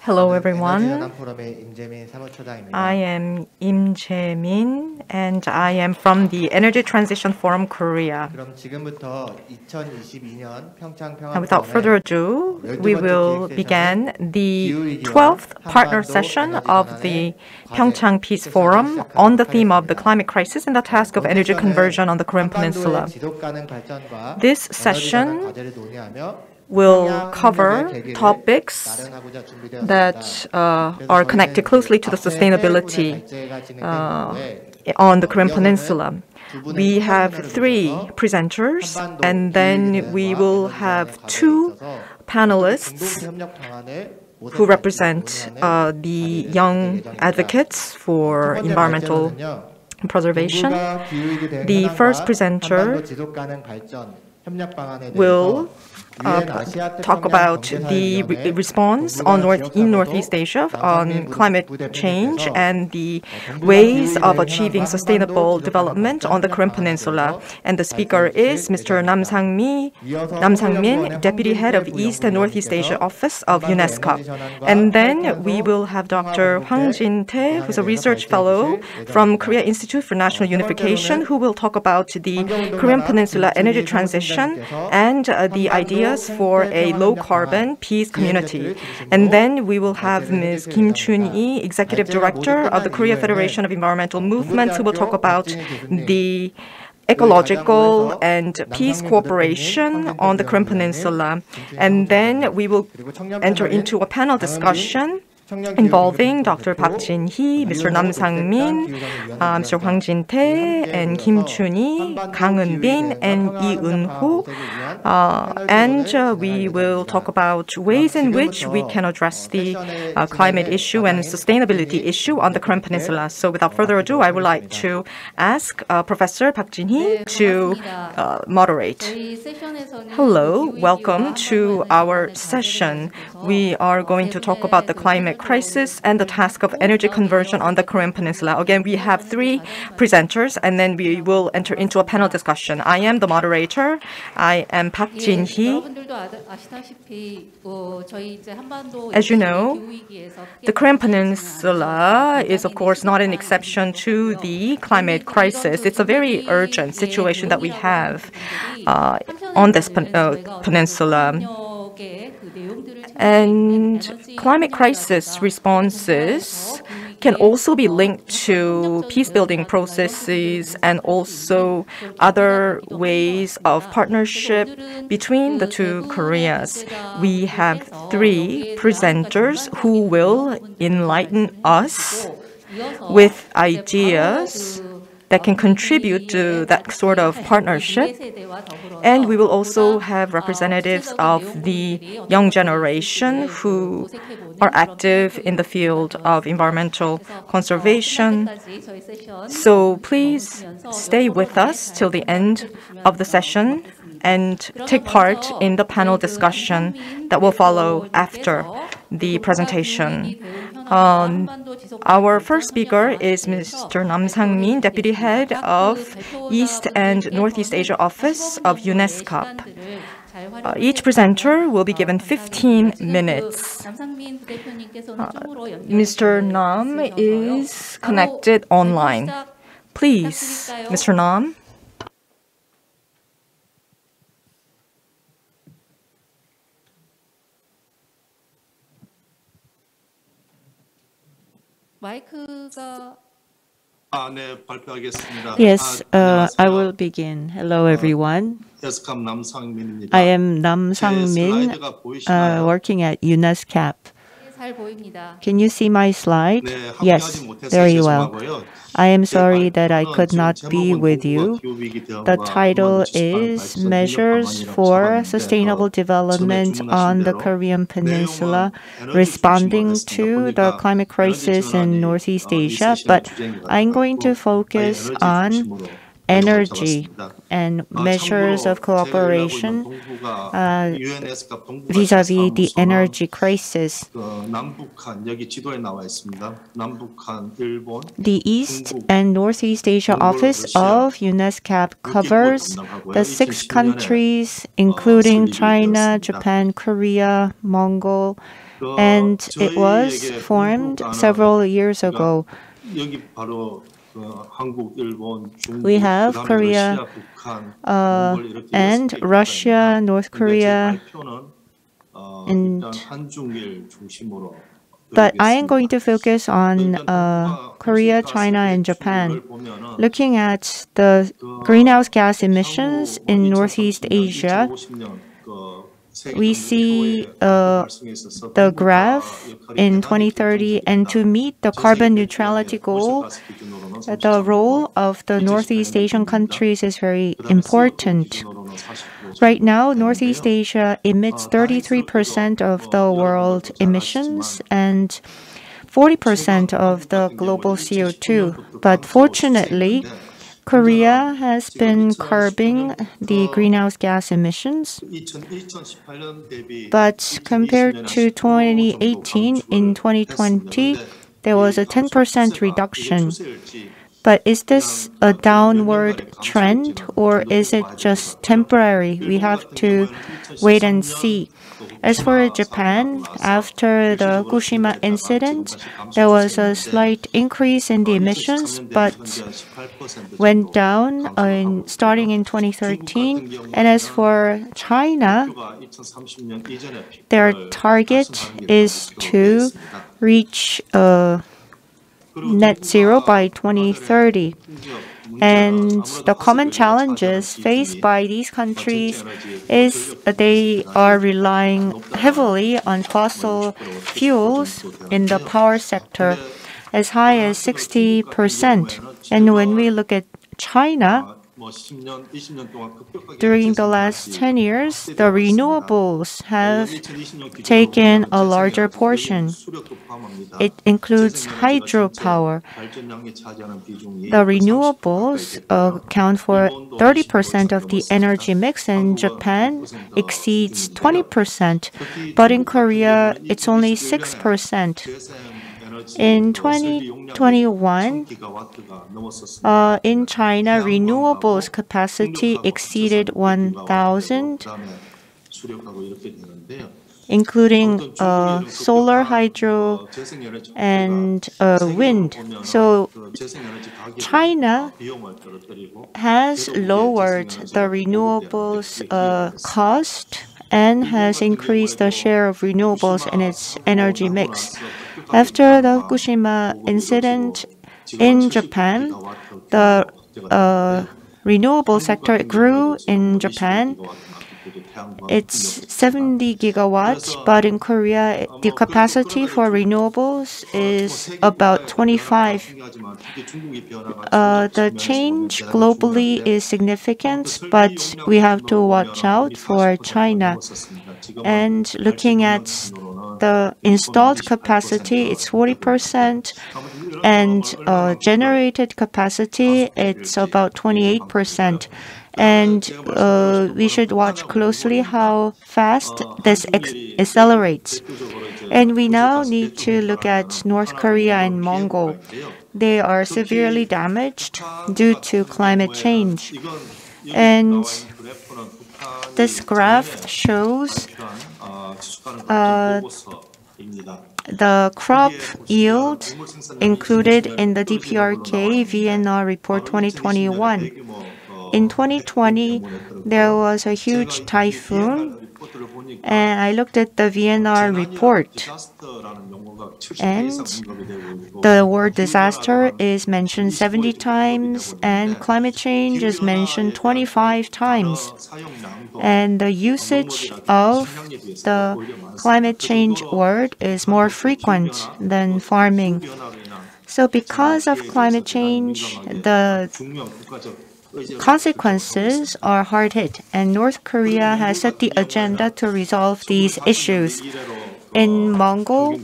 Hello everyone. I am Im Jae-min and I am from the Energy Transition Forum Korea. And without further ado, we will begin the 12th partner session of the Pyeongchang Peace Forum on the theme of the climate crisis and the task of energy conversion on the Korean Peninsula. This session will cover topics that uh, are connected closely to the sustainability uh, on the Korean Peninsula. We have three presenters, and then we will have two panelists who represent uh, the young advocates for environmental preservation. The first presenter will uh, talk about the re- response on North, in Northeast Asia on climate change and the ways of achieving sustainable development on the Korean Peninsula. And the speaker is Mr. Nam Sang-mi, Nam Sang-min, Deputy Head of East and Northeast Asia Office of UNESCAP. And then we will have Dr. Hwang Jin-tae, who's a research fellow from Korea Institute for National Unification, who will talk about the Korean Peninsula energy transition and uh, the ideas for a low carbon peace community. And then we will have Ms. Kim Chun-yi, Executive Director of the Korea Federation of Environmental Movements, who will talk about the ecological and peace cooperation on the Korean Peninsula. And then we will enter into a panel discussion involving Dr. Park Jin-hee, Mr. Nam Sang-min, uh, Mr. Hwang Jin-tae, and Kim Chun-hee, Kang Eun-bin, and Lee Eun-ho. Uh, and uh, we will talk about ways in which we can address the uh, climate issue and sustainability issue on the Korean Peninsula. So without further ado, I would like to ask uh, Professor Park Jin-hee to uh, moderate. Hello, welcome to our session. We are going to talk about the climate crisis and the task of energy conversion on the Korean Peninsula. Again, we have three presenters and then we will enter into a panel discussion. I am the moderator. I am Park Jin-hee. As you know, the Korean Peninsula is, of course, not an exception to the climate crisis. It's a very urgent situation that we have uh, on this pen- uh, peninsula. And climate crisis responses can also be linked to peace building processes and also other ways of partnership between the two Koreas. We have three presenters who will enlighten us with ideas that can contribute to that sort of partnership. And we will also have representatives of the young generation who are active in the field of environmental conservation. So please stay with us till the end of the session and take part in the panel discussion that will follow after the presentation. Um, our first speaker is Mr. Nam Sang-min, Deputy Head of East and Northeast Asia Office of UNESCAP. Uh, each presenter will be given 15 minutes. Uh, Mr. Nam is connected online. Please, Mr. Nam. 마이크가 아, 네, 발표하겠습니다. Yes, 아, uh, I 안녕하세요. will begin. Hello, everyone. 데스캄 남상민입니다. I am Nam 제 Sang-min, 슬라이드가 uh, 보이시나요? working at UNESCAP. 잘 보입니다. Can you see my slide? 네, Yes, 합류하지 못해서 very well. I am sorry that I could not be with you. The title is Measures for Sustainable Development on the Korean Peninsula, responding to the climate crisis in Northeast Asia, but I'm going to focus on energy and measures of cooperation vis-a-vis uh, -vis the energy crisis. The East and Northeast Asia office of UNESCAP covers the six countries, including China, Japan, Korea, Mongolia, and it was formed several years ago. We have Korea uh, and Russia, North Korea, and but I am going to focus on uh, Korea, China, and Japan. Looking at the greenhouse gas emissions in Northeast Asia, we see uh, the graph in 2030. And to meet the carbon neutrality goal, the role of the Northeast Asian countries is very important. Right now, Northeast Asia emits 33% of the world emissions and 40% of the global CO2. But fortunately, Korea has been curbing the greenhouse gas emissions. But compared to 2018, in 2020, there was a 10% reduction. But is this a downward trend or is it just temporary? We have to wait and see. As for Japan, after the Fukushima incident, there was a slight increase in the emissions, but went down in, starting in 2013. And as for China, their target is to reach uh, net zero by 2030. And the common challenges faced by these countries is they are relying heavily on fossil fuels in the power sector, as high as 60%. And when we look at China, during the last 10 years, the renewables have taken a larger portion. It includes hydropower. The renewables account for 30% of the energy mix, and Japan exceeds 20%. But in Korea, it's only 6%. In 2021, uh, in China, renewables capacity exceeded 1,000, including uh, solar, hydro, and uh, wind. So China has lowered the renewables uh, cost and has increased the share of renewables in its energy mix. After the Fukushima incident in Japan, the uh, renewable sector grew in Japan. It's 70 gigawatts, but in Korea, the capacity for renewables is about 25. Uh, the change globally is significant, but we have to watch out for China. And looking at the installed capacity, it's 40%, and uh, generated capacity, it's about 28%. And uh, we should watch closely how fast this accelerates. And we now need to look at North Korea and Mongol. They are severely damaged due to climate change. And this graph shows uh, the crop yield included in the DPRK VNR report 2021. In 2020, there was a huge typhoon, and I looked at the VNR report, and the word disaster is mentioned 70 times, and climate change is mentioned 25 times. And the usage of the climate change word is more frequent than farming. So, because of climate change, the consequences are hard hit, and North Korea has set the agenda to resolve these issues. In Mongol,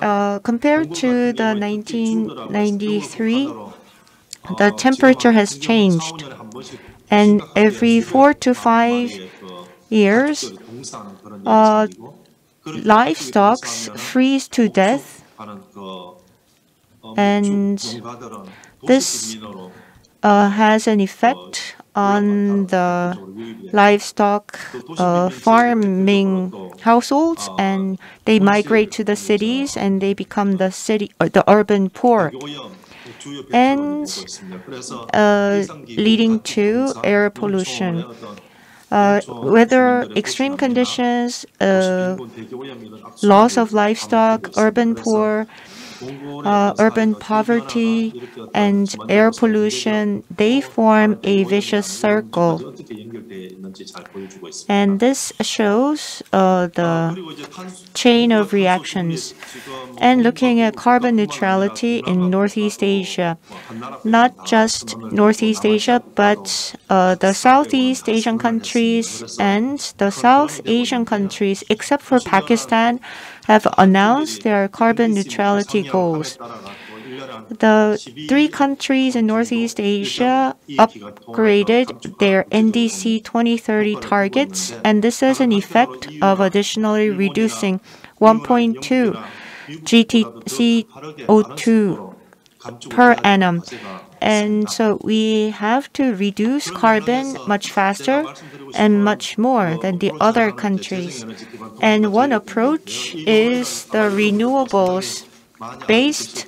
uh, compared to the 1993 the temperature has changed. And every four to five years, uh, livestock freeze to death, and this uh, has an effect on the livestock uh, farming households, and they migrate to the cities, and they become the city or the urban poor, and uh, leading to air pollution. Uh, weather extreme conditions, uh, loss of livestock, urban poor, uh, urban poverty, and air pollution, they form a vicious circle. And this shows uh, the chain of reactions. And looking at carbon neutrality in Northeast Asia, not just Northeast Asia, but uh, the Southeast Asian countries and the South Asian countries, except for Pakistan, have announced their carbon neutrality goals. The three countries in Northeast Asia upgraded their NDC 2030 targets, and this has an effect of additionally reducing 1.2 GTC CO2 per annum. And so we have to reduce carbon much faster and much more than the other countries. And one approach is the renewables based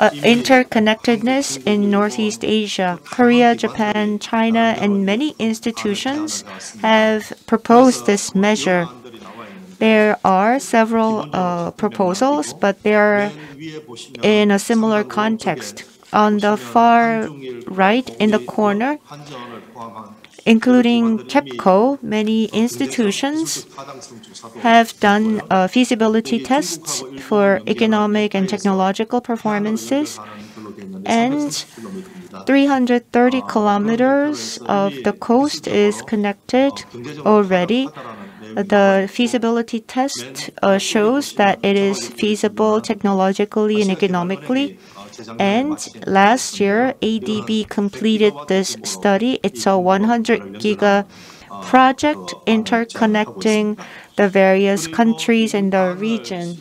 uh, interconnectedness in Northeast Asia. Korea, Japan, China, and many institutions have proposed this measure. There are several uh, proposals, but they are in a similar context. On the far right in the corner, including KEPCO, many institutions have done uh, feasibility tests for economic and technological performances, and 330 kilometers of the coast is connected already. The feasibility test uh, shows that it is feasible technologically and economically. And last year, ADB completed this study. It's a 100 giga project interconnecting the various countries in the region.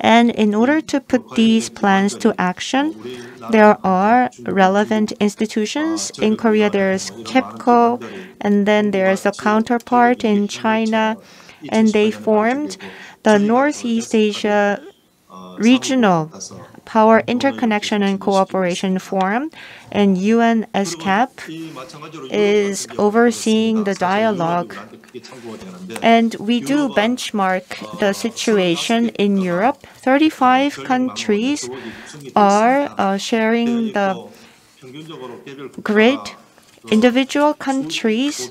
And in order to put these plans to action, there are relevant institutions. In Korea, there's KEPCO, and then there's a counterpart in China, and they formed the Northeast Asia Regional Power Interconnection and Cooperation Forum, and UNESCAP is overseeing the dialogue. And we do benchmark the situation in Europe. 35 countries are uh, sharing the grid individual countries,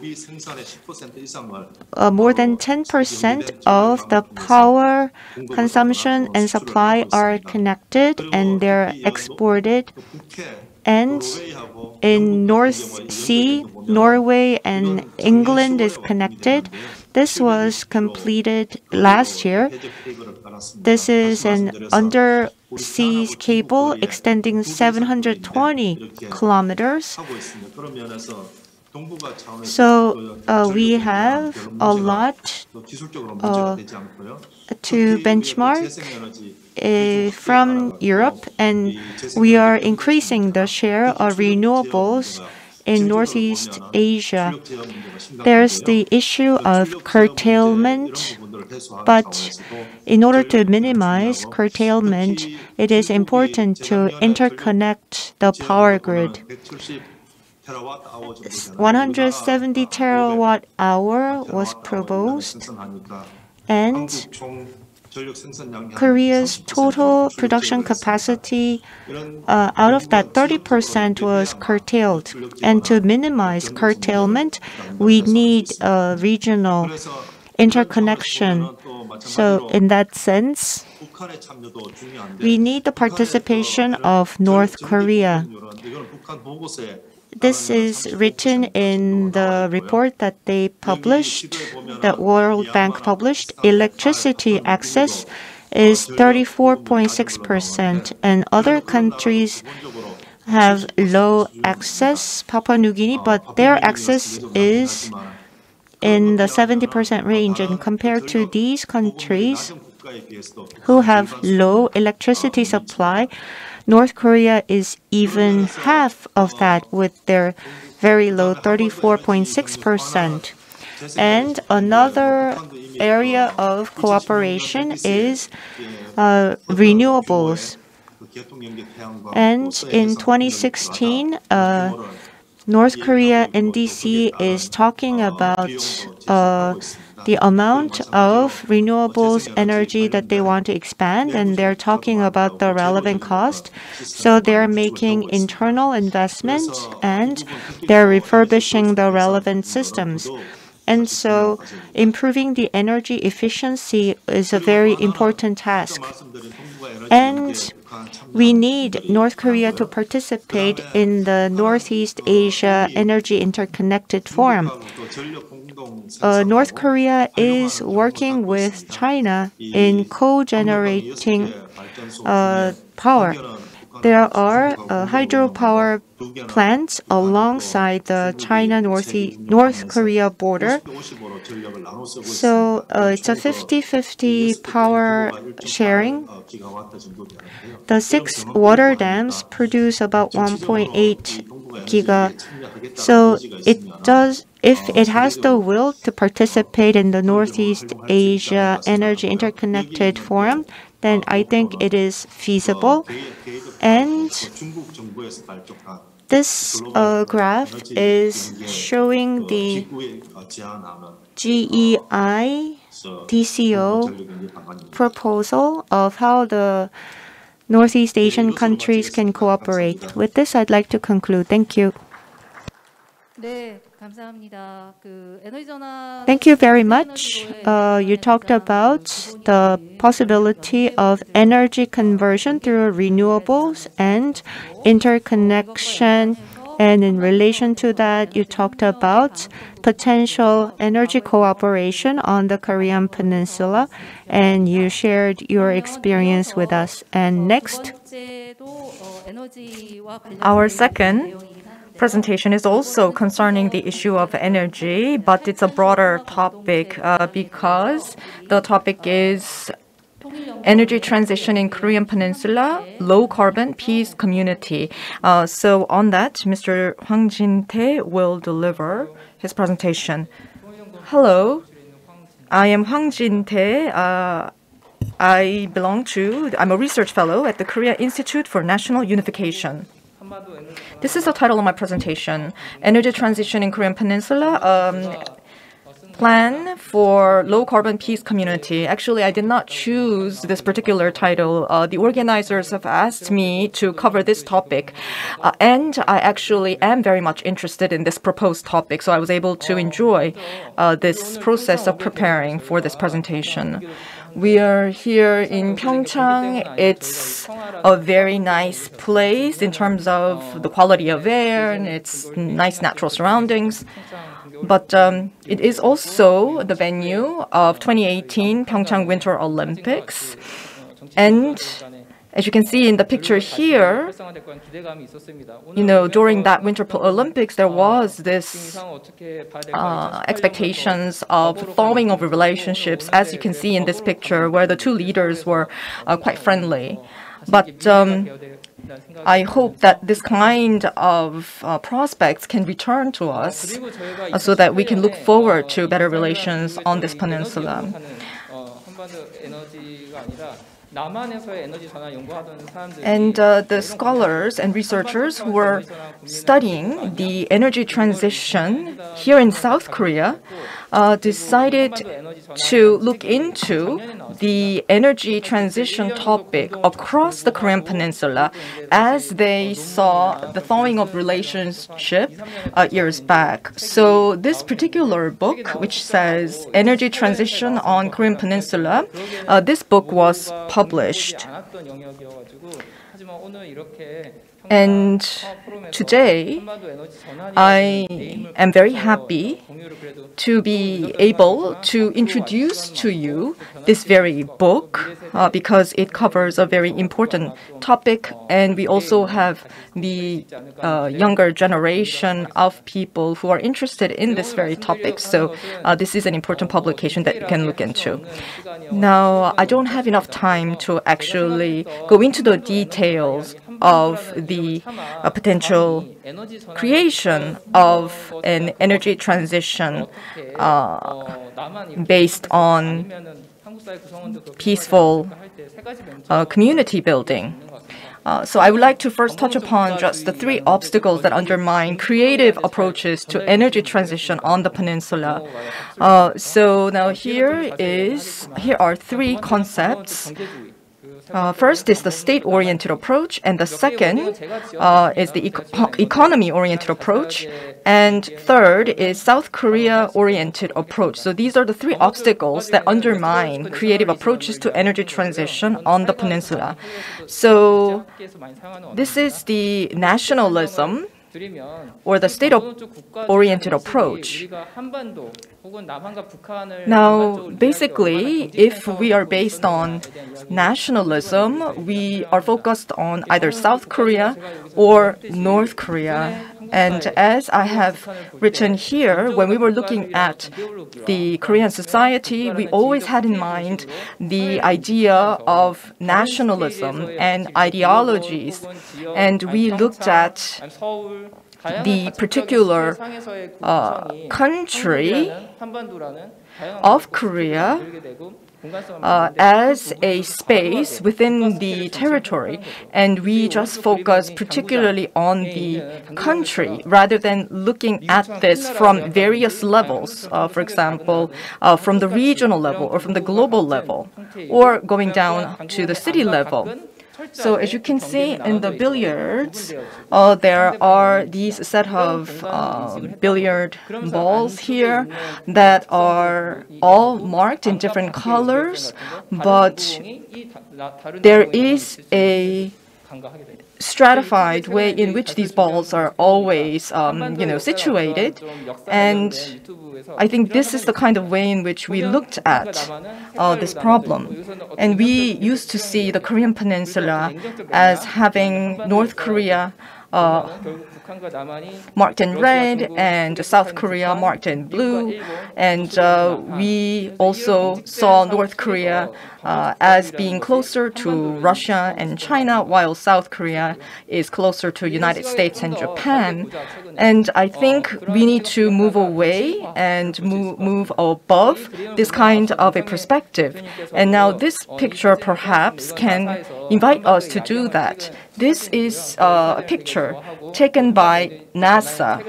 uh, more than 10% of the power consumption and supply are connected and they're exported. And in North Sea, Norway and England is connected. This was completed last year. This is an undersea cable extending 720 kilometers. So uh, we have a lot uh, to benchmark uh, from Europe, and we are increasing the share of renewables in Northeast Asia. There's the issue of curtailment, but in order to minimize curtailment, it is important to interconnect the power grid. 170 terawatt hour was proposed, and Korea's total production capacity, uh, out of that, 30% was curtailed. And to minimize curtailment, we need a regional interconnection. So, in that sense, we need the participation of North Korea. This is written in the report that they published, that World Bank published. Electricity access is 34.6%, and other countries have low access, Papua New Guinea, but their access is in the 70% range. And compared to these countries who have low electricity supply, North Korea is even half of that with their very low 34.6%. And another area of cooperation is uh, renewables. And in 2016, uh, North Korea NDC is talking about uh, the amount of renewables energy that they want to expand, and they're talking about the relevant cost. So they're making internal investment and they're refurbishing the relevant systems. And so improving the energy efficiency is a very important task. And we need North Korea to participate in the Northeast Asia Energy Interconnected Forum. Uh, North Korea is working with China in co-generating uh, power. There are uh, hydropower plants alongside the China North, North Korea border. So uh, it's a 50-50 power sharing. The six water dams produce about 1.8 giga. So it does if it has the will to participate in the Northeast Asia Energy Interconnected Forum, then I think it is feasible. And this uh, graph is showing the GEI DCO proposal of how the Northeast Asian countries can cooperate. With this, I'd like to conclude. Thank you. Thank you very much. Uh, you talked about the possibility of energy conversion through renewables and interconnection. And in relation to that, you talked about potential energy cooperation on the Korean Peninsula, and you shared your experience with us. And next, our second presentation is also concerning the issue of energy, but it's a broader topic uh, because the topic is energy transition in Korean Peninsula, low carbon peace community. Uh, so on that, Mr. Hwang Jin-tae will deliver his presentation. Hello, I am Hwang Jin-tae. Uh, I belong to, I'm a research fellow at the Korea Institute for National Unification. This is the title of my presentation Energy Transition in Korean Peninsula. Um, plan for low carbon peace community. Actually, I did not choose this particular title. Uh, the organizers have asked me to cover this topic, uh, and I actually am very much interested in this proposed topic. So I was able to enjoy uh, this process of preparing for this presentation. We are here in Pyeongchang. It's a very nice place in terms of the quality of air and its nice natural surroundings. But um, it is also the venue of 2018 Pyeongchang Winter Olympics. And as you can see in the picture here, you know, during that Winter Olympics, there was this uh, expectations of thawing of relationships, as you can see in this picture, where the two leaders were uh, quite friendly. But um, I hope that this kind of uh, prospects can return to us uh, so that we can look forward to better relations on this peninsula. And uh, the scholars and researchers who were studying the energy transition here in South Korea uh, decided to look into the energy transition topic across the Korean Peninsula as they saw the thawing of relationship uh, years back. So this particular book, which says Energy Transition on Korean Peninsula, uh, this book was published. And today, I am very happy to be able to introduce to you this very book uh, because it covers a very important topic, and we also have the uh, younger generation of people who are interested in this very topic. So uh, this is an important publication that you can look into. Now, I don't have enough time to actually go into the details of the uh, potential creation of an energy transition uh, based on peaceful uh, community building. Uh, so I would like to first touch upon just the three obstacles that undermine creative approaches to energy transition on the peninsula. Uh, so now here is here are three concepts uh, first is the state-oriented approach, and the second uh, is the eco economy-oriented approach, and third is South Korea-oriented approach. So these are the three obstacles that undermine creative approaches to energy transition on the peninsula. So this is the nationalism or the state-oriented approach. Now, basically, if we are based on nationalism, we are focused on either South Korea or North Korea. And as I have written here, when we were looking at the Korean society, we always had in mind the idea of nationalism and ideologies. And we looked at the particular uh, country of Korea uh, as a space within the territory, and we just focus particularly on the country rather than looking at this from various levels, uh, for example, uh, from the regional level or from the global level, or going down to the city level. So as you can see in the billiards, uh, there are these set of uh, billiard balls here that are all marked in different colors, but there is a stratified way in which these balls are always, um, you know, situated. And I think this is the kind of way in which we looked at uh, this problem. And we used to see the Korean Peninsula as having North Korea uh, marked in red and South Korea marked in blue. And uh, we also saw North Korea uh, as being closer to Russia and China, while South Korea is closer to United States and Japan. And I think we need to move away and move, move above this kind of a perspective. And now this picture perhaps can invite us to do that. This is uh, a picture taken by NASA.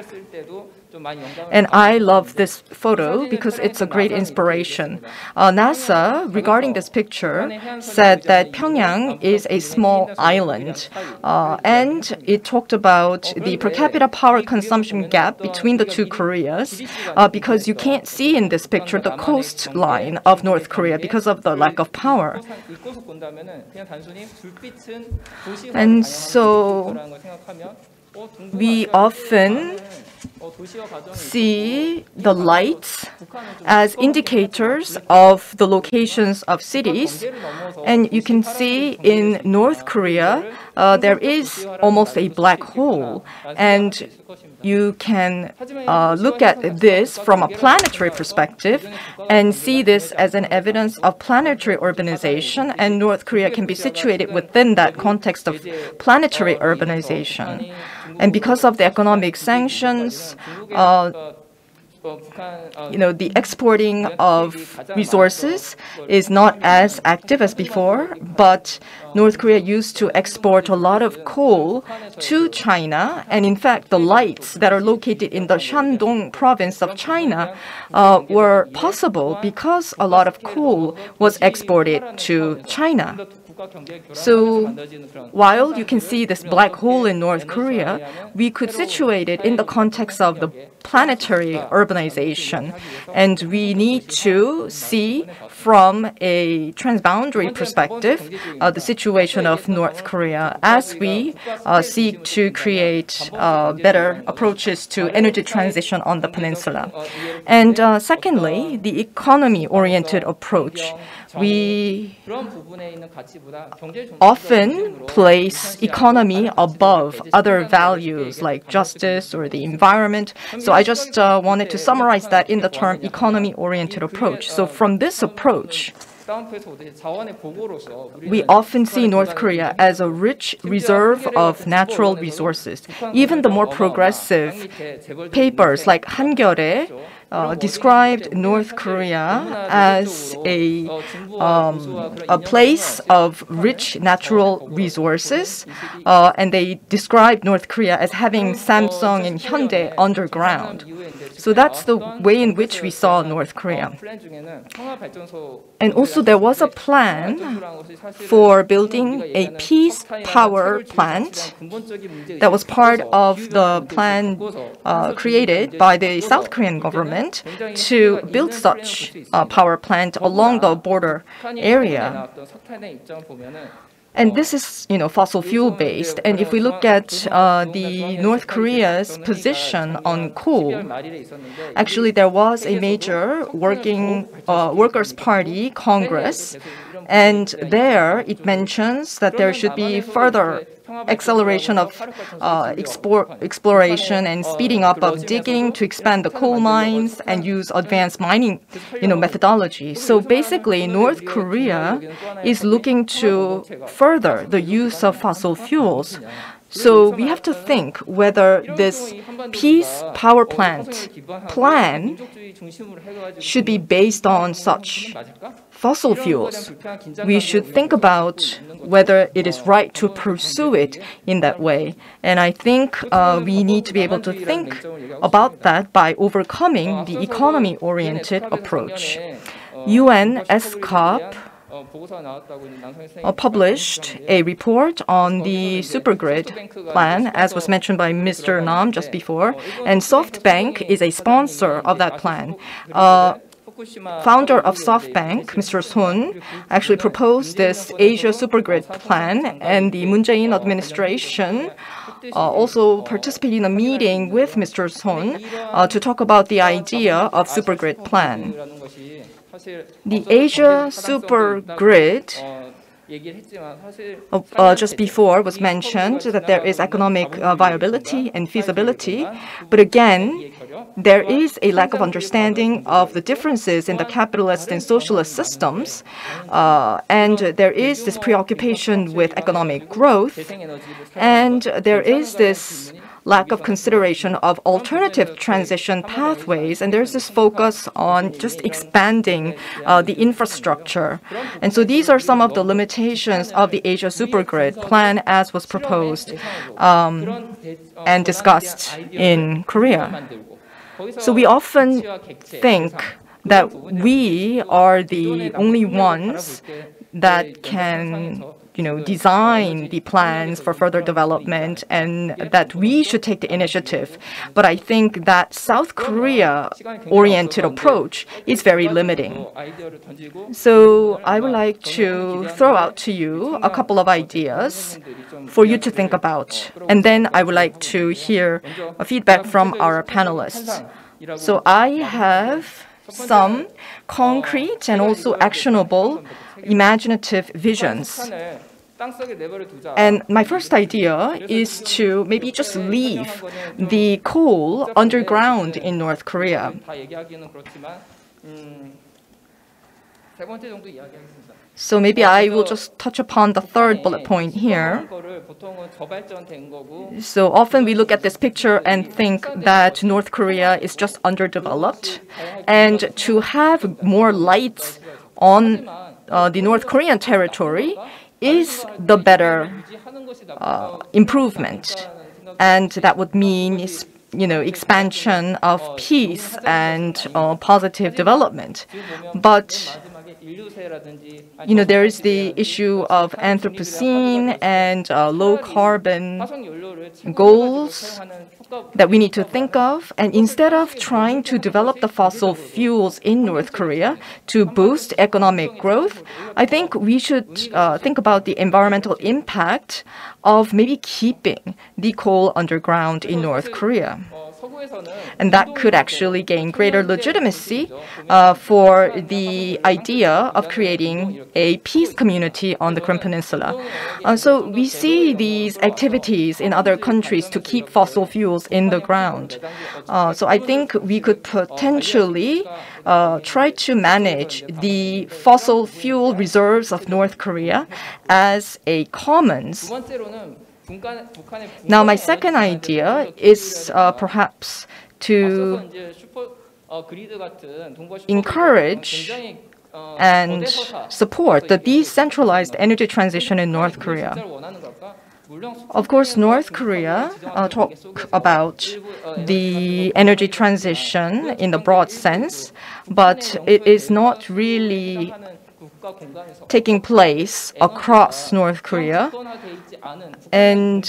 And I love this photo because it's a great inspiration. Uh, NASA, regarding this picture, said that Pyongyang is a small island. Uh, and it talked about the per capita power consumption gap between the two Koreas uh, because you can't see in this picture the coastline of North Korea because of the lack of power. And so we often see the lights as indicators of the locations of cities. And you can see in North Korea, uh, there is almost a black hole. And you can uh, look at this from a planetary perspective and see this as an evidence of planetary urbanization, and North Korea can be situated within that context of planetary urbanization. And because of the economic sanctions, uh, you know, the exporting of resources is not as active as before, but North Korea used to export a lot of coal to China. And in fact, the lights that are located in the Shandong province of China uh, were possible because a lot of coal was exported to China. So while you can see this black hole in North Korea, we could situate it in the context of the planetary urbanization. And we need to see from a transboundary perspective uh, the situation of North Korea as we uh, seek to create uh, better approaches to energy transition on the peninsula. And uh, secondly, the economy oriented approach. We often place economy above other values like justice or the environment. So I just uh, wanted to summarize that in the term economy oriented approach. So from this approach, we often see North Korea as a rich reserve of natural resources. Even the more progressive papers like Hankyoreh uh, described North Korea as a, um, a place of rich natural resources, uh, and they described North Korea as having Samsung and Hyundai underground. So that's the way in which we saw North Korea. And also, there was a plan for building a peace power plant that was part of the plan uh, created by the South Korean government to build such a power plant along the border area. And this is, you know, fossil fuel based. And if we look at uh, the North Korea's position on coal, actually there was a major working uh, workers' party congress, and there it mentions that there should be further acceleration of uh, exploration and speeding up of digging to expand the coal mines and use advanced mining, you know, methodology. So basically, North Korea is looking to further the use of fossil fuels. So we have to think whether this peace power plant plan should be based on such fossil fuels. We should think about whether it is right to pursue it in that way. And I think uh, we need to be able to think about that by overcoming the economy oriented approach. UNESCAP uh, published a report on the supergrid plan, as was mentioned by Mr. Nam just before, and SoftBank is a sponsor of that plan. Uh, founder of SoftBank, Mr. Son, actually proposed this Asia Supergrid plan, and the Moon Jae-in administration uh, also participated in a meeting with Mr. Son uh, to talk about the idea of supergrid plan. The Asia Supergrid uh, uh, just before was mentioned that there is economic uh, viability and feasibility, but again, there is a lack of understanding of the differences in the capitalist and socialist systems, uh, and there is this preoccupation with economic growth, and there is this lack of consideration of alternative transition pathways, and there's this focus on just expanding uh, the infrastructure. And so these are some of the limitations of the Asia Supergrid plan as was proposed um, and discussed in Korea. So we often think that we are the only ones that can you know, design the plans for further development and that we should take the initiative. But I think that South Korea oriented approach is very limiting. So I would like to throw out to you a couple of ideas for you to think about. And then I would like to hear a feedback from our panelists. So I have some concrete and also actionable imaginative visions. And my first idea is to maybe just leave the coal underground in North Korea. So maybe I will just touch upon the third bullet point here. So often we look at this picture and think that North Korea is just underdeveloped. And to have more lights on uh, the North Korean territory is the better uh, improvement. And that would mean you know, expansion of peace and uh, positive development. But you know, there is the issue of Anthropocene and uh, low carbon goals that we need to think of. And instead of trying to develop the fossil fuels in North Korea to boost economic growth, I think we should uh, think about the environmental impact of maybe keeping the coal underground in North Korea. And that could actually gain greater legitimacy uh, for the idea of creating a peace community on the Korean Peninsula. Uh, so we see these activities in other countries to keep fossil fuels in the ground. Uh, so I think we could potentially uh, try to manage the fossil fuel reserves of North Korea as a commons. Now, my second idea is uh, perhaps to encourage and support the decentralized energy transition in North Korea. Of course, North Korea uh, talk about the energy transition in the broad sense, but it is not really taking place across North Korea. And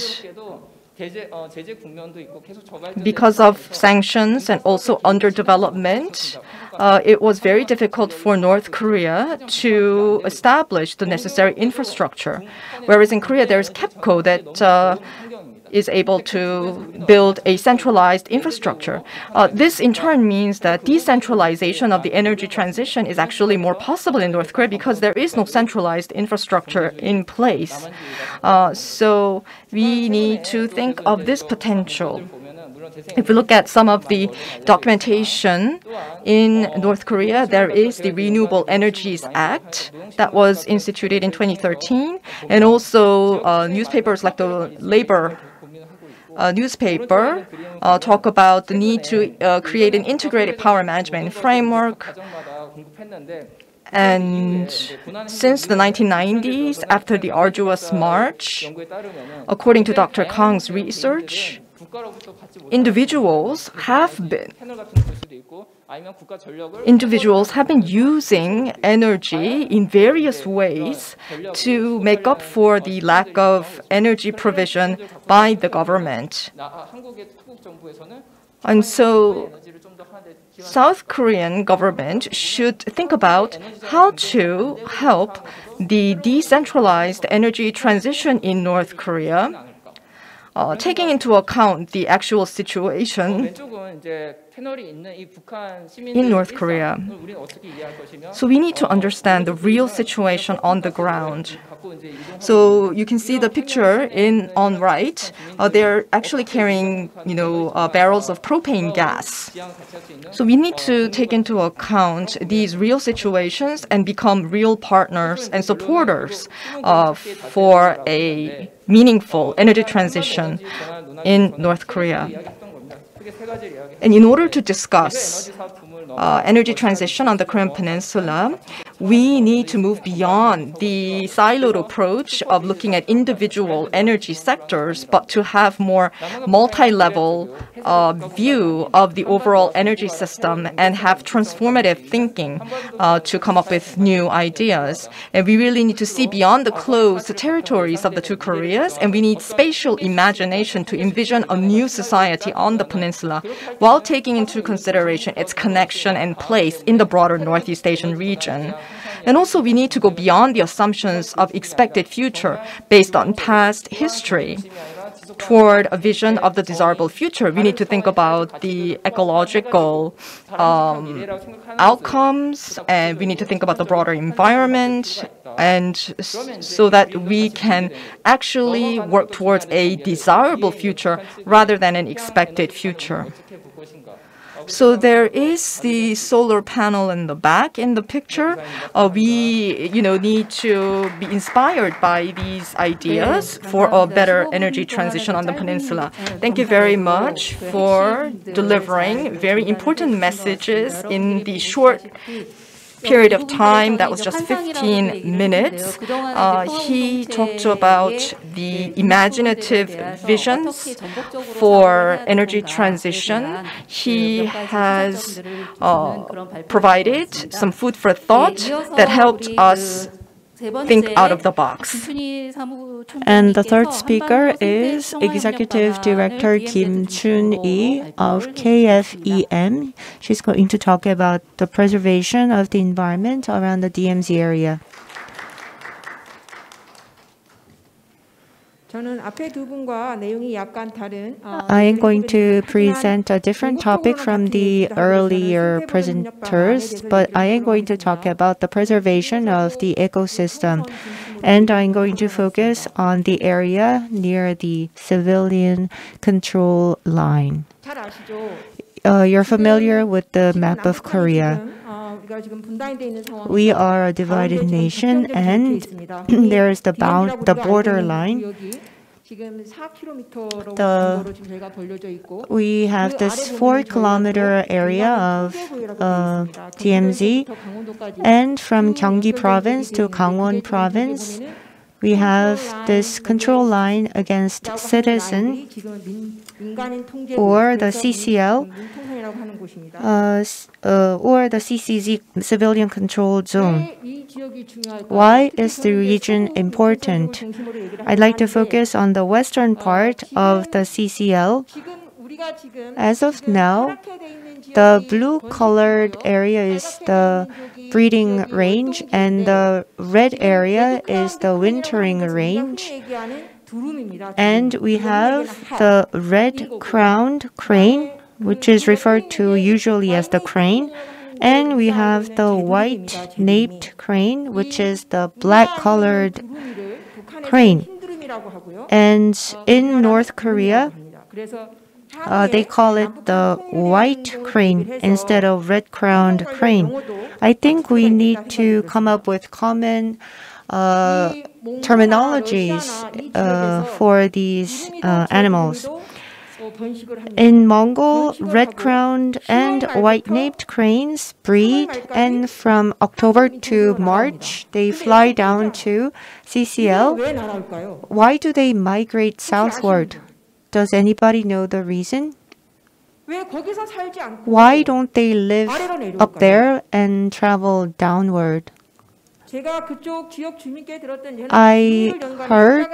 because of sanctions and also underdevelopment, uh, it was very difficult for North Korea to establish the necessary infrastructure. Whereas in Korea, there's KEPCO that uh, is able to build a centralized infrastructure. Uh, this in turn means that decentralization of the energy transition is actually more possible in North Korea because there is no centralized infrastructure in place. Uh, so we need to think of this potential. If we look at some of the documentation in North Korea, there is the Renewable Energies Act that was instituted in 2013, and also uh, newspapers like the Labor uh, newspaper uh, talk about the need to uh, create an integrated power management framework. And since the 1990s, after the arduous march, according to Dr. Kang's research, individuals have been individuals have been using energy in various ways to make up for the lack of energy provision by the government. And so South Korean government should think about how to help the decentralized energy transition in North Korea. uh, taking into account the actual situation in North Korea. So we need to understand the real situation on the ground. So you can see the picture in on right. Uh, they're actually carrying, you know, uh, barrels of propane gas. So we need to take into account these real situations and become real partners and supporters uh, for a meaningful energy transition in North Korea. And in order to discuss uh, energy transition on the Korean Peninsula, we need to move beyond the siloed approach of looking at individual energy sectors, but to have more multi-level uh, view of the overall energy system and have transformative thinking uh, to come up with new ideas. And we really need to see beyond the closed territories of the two Koreas, and we need spatial imagination to envision a new society on the peninsula while taking into consideration its connection and place in the broader Northeast Asian region. And also, we need to go beyond the assumptions of expected future based on past history toward a vision of the desirable future. We need to think about the ecological um, outcomes, and we need to think about the broader environment, and so that we can actually work towards a desirable future rather than an expected future. So there is the solar panel in the back in the picture. Uh, we, you know, need to be inspired by these ideas for a better energy transition on the peninsula. Thank you very much for delivering very important messages in the short period of time that was just 15 minutes. Uh, he talked about the imaginative visions for energy transition. He has uh, provided some food for thought that helped us think out of the box. And the third speaker is Executive Director Kim Chun-ee of KFEM. She's going to talk about the preservation of the environment around the DMZ area. I am going to present a different topic from the earlier presenters, but I am going to talk about the preservation of the ecosystem. And I'm going to focus on the area near the civilian control line. Uh, you're familiar with the map of Korea. We are a divided nation, and there is the bound, the border line. The, we have this four kilometer area of uh, DMZ, and from Gyeonggi province to Gangwon province, we have this control line against citizen or the CCL uh, uh, or the CCZ civilian control zone. Why is the region important? I'd like to focus on the western part of the CCL. As of now, the blue colored area is the breeding range and the red area is the wintering range. And we have the red crowned crane, which is referred to usually as the crane. And we have the white naped crane, which is the black colored crane. And in North Korea, uh, they call it the white crane instead of red crowned crane. I think we need to come up with common uh, terminologies uh, for these uh, animals. In Mongol, red-crowned and white-naped cranes breed, and from October to March, they fly down to CCL. Why do they migrate southward? Does anybody know the reason? Why don't they live up there and travel downward? I heard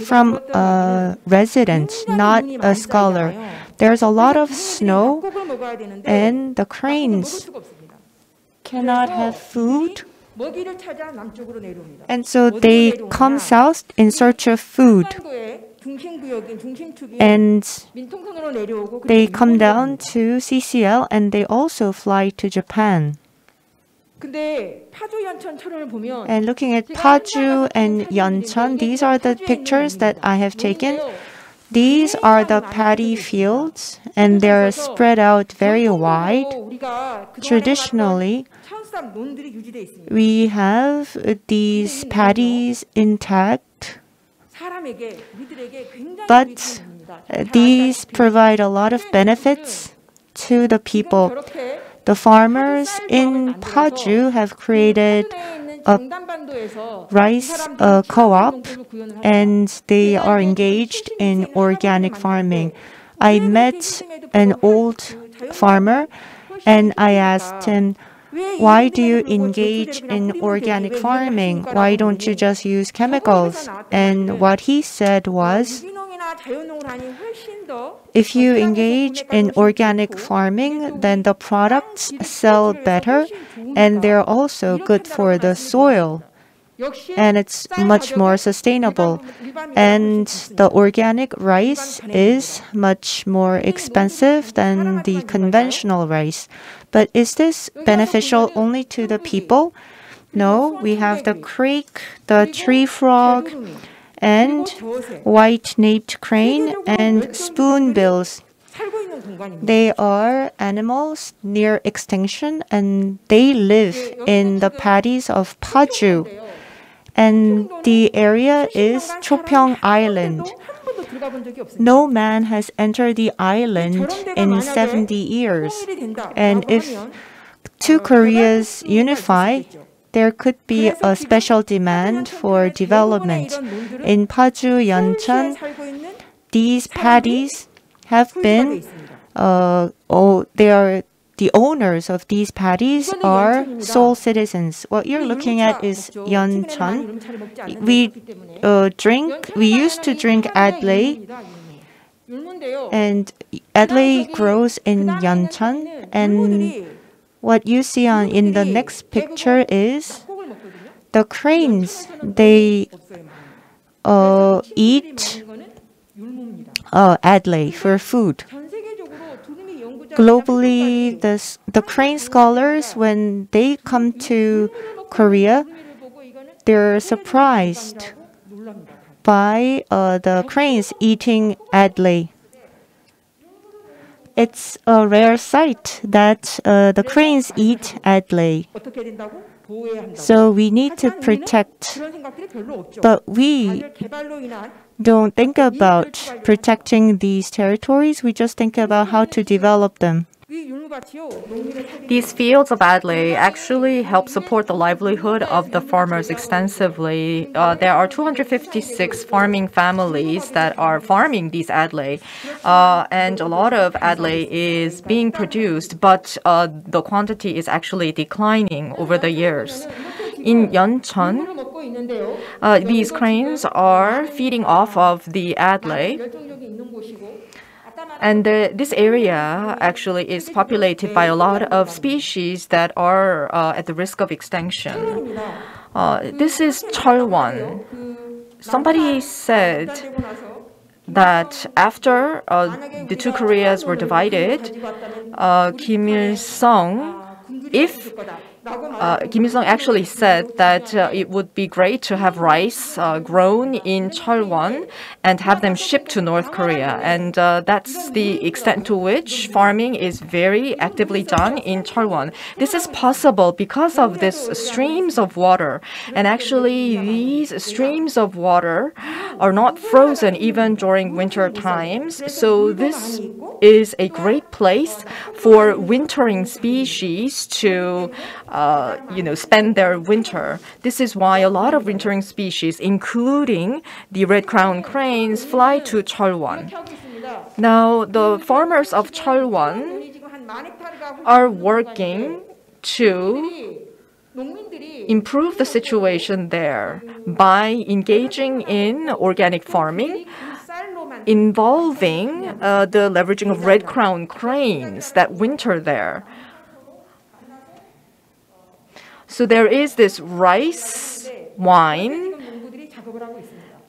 from a resident, not a scholar. There's a lot of snow, and the cranes cannot have food. And so they come south in search of food. And they come down to CCL and they also fly to Japan. And looking at Paju and Yeoncheon, these are the pictures that I have taken. These are the paddy fields, and they're spread out very wide. Traditionally, we have these paddies intact, but these provide a lot of benefits to the people. The farmers in Paju have created a rice uh, co-op and they are engaged in organic farming. I met an old farmer and I asked him, why do you engage in organic farming? Why don't you just use chemicals? And what he said was, if you engage in organic farming, then the products sell better and they're also good for the soil. And it's much more sustainable. And the organic rice is much more expensive than the conventional rice. But is this beneficial only to the people? No, we have the creek, the tree frog, and white-naped crane and spoonbills. They are animals near extinction and they live in the paddies of Paju. And the area is Chopyeong Island. No man has entered the island in 70 years. And if two Koreas unify, there could be a special demand for development. In Paju, Yeoncheon, these paddies have been, uh, oh, they are the owners of these paddies are Seoul citizens. What you're looking at is Yeoncheon. We uh, drink, we used to drink Adlay, and Adlay grows in Yeoncheon. And what you see on in the next picture is the cranes. They uh, eat uh, Adlay for food globally, the, the Korean scholars, when they come to Korea, they're surprised by uh, the cranes eating adlay. It's a rare sight that uh, the cranes eat adlay. So we need to protect. But we don't think about protecting these territories. We just think about how to develop them. These fields of adlay actually help support the livelihood of the farmers extensively. Uh, there are 256 farming families that are farming these adlay, uh, and a lot of adlay is being produced, but uh, the quantity is actually declining over the years in Yeoncheon, uh, these cranes are feeding off of the adlay. And the, this area actually is populated by a lot of species that are uh, at the risk of extinction. Uh, this is Cholwon. Somebody said that after uh, the two Koreas were divided, uh, Kim Il Sung, if uh, Kim Il Sung actually said that uh, it would be great to have rice uh, grown in Cholwon and have them shipped to North Korea. And uh, that's the extent to which farming is very actively done in Cholwon. This is possible because of this streams of water. And actually, these streams of water are not frozen even during winter times. So this is a great place for wintering species to, uh, you know, spend their winter. This is why a lot of wintering species, including the red-crowned cranes, fly to Cholwon. Now, the farmers of Cholwon are working to improve the situation there by engaging in organic farming involving uh, the leveraging of red crown cranes that winter there. So there is this rice wine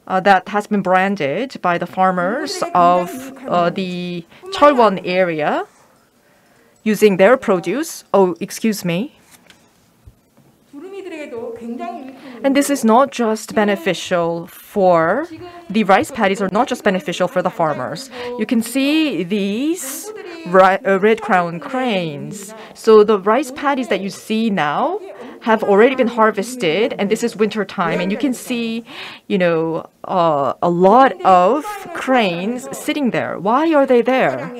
uh, that has been branded by the farmers of uh, the Cholwon area using their produce. Oh, excuse me. And this is not just beneficial for the rice paddies are not just beneficial for the farmers. You can see these uh, red crown cranes. So the rice paddies that you see now have already been harvested, and this is winter time, and you can see, you know, uh, a lot of cranes sitting there. Why are they there?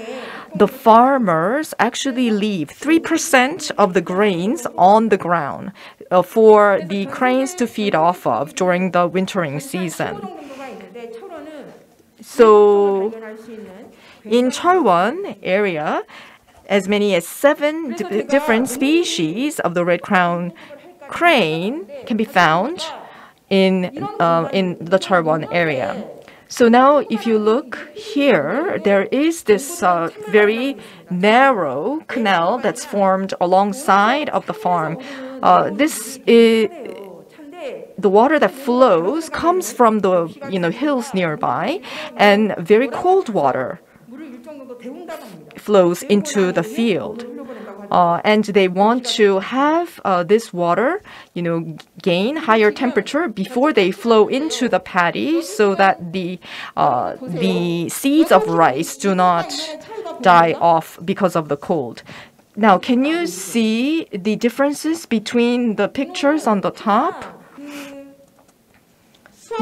The farmers actually leave 3% of the grains on the ground uh, for the cranes to feed off of during the wintering season. So in Cholwon area as many as seven different species of the red crown crane can be found in, uh, in the Cholwon area. So now if you look here, there is this uh, very narrow canal that's formed alongside of the farm. Uh, this is, the water that flows comes from the you know hills nearby and very cold water flows into the field. Uh, and they want to have uh, this water, you know, gain higher temperature before they flow into the paddy, so that the uh, the seeds of rice do not die off because of the cold. Now, can you see the differences between the pictures on the top?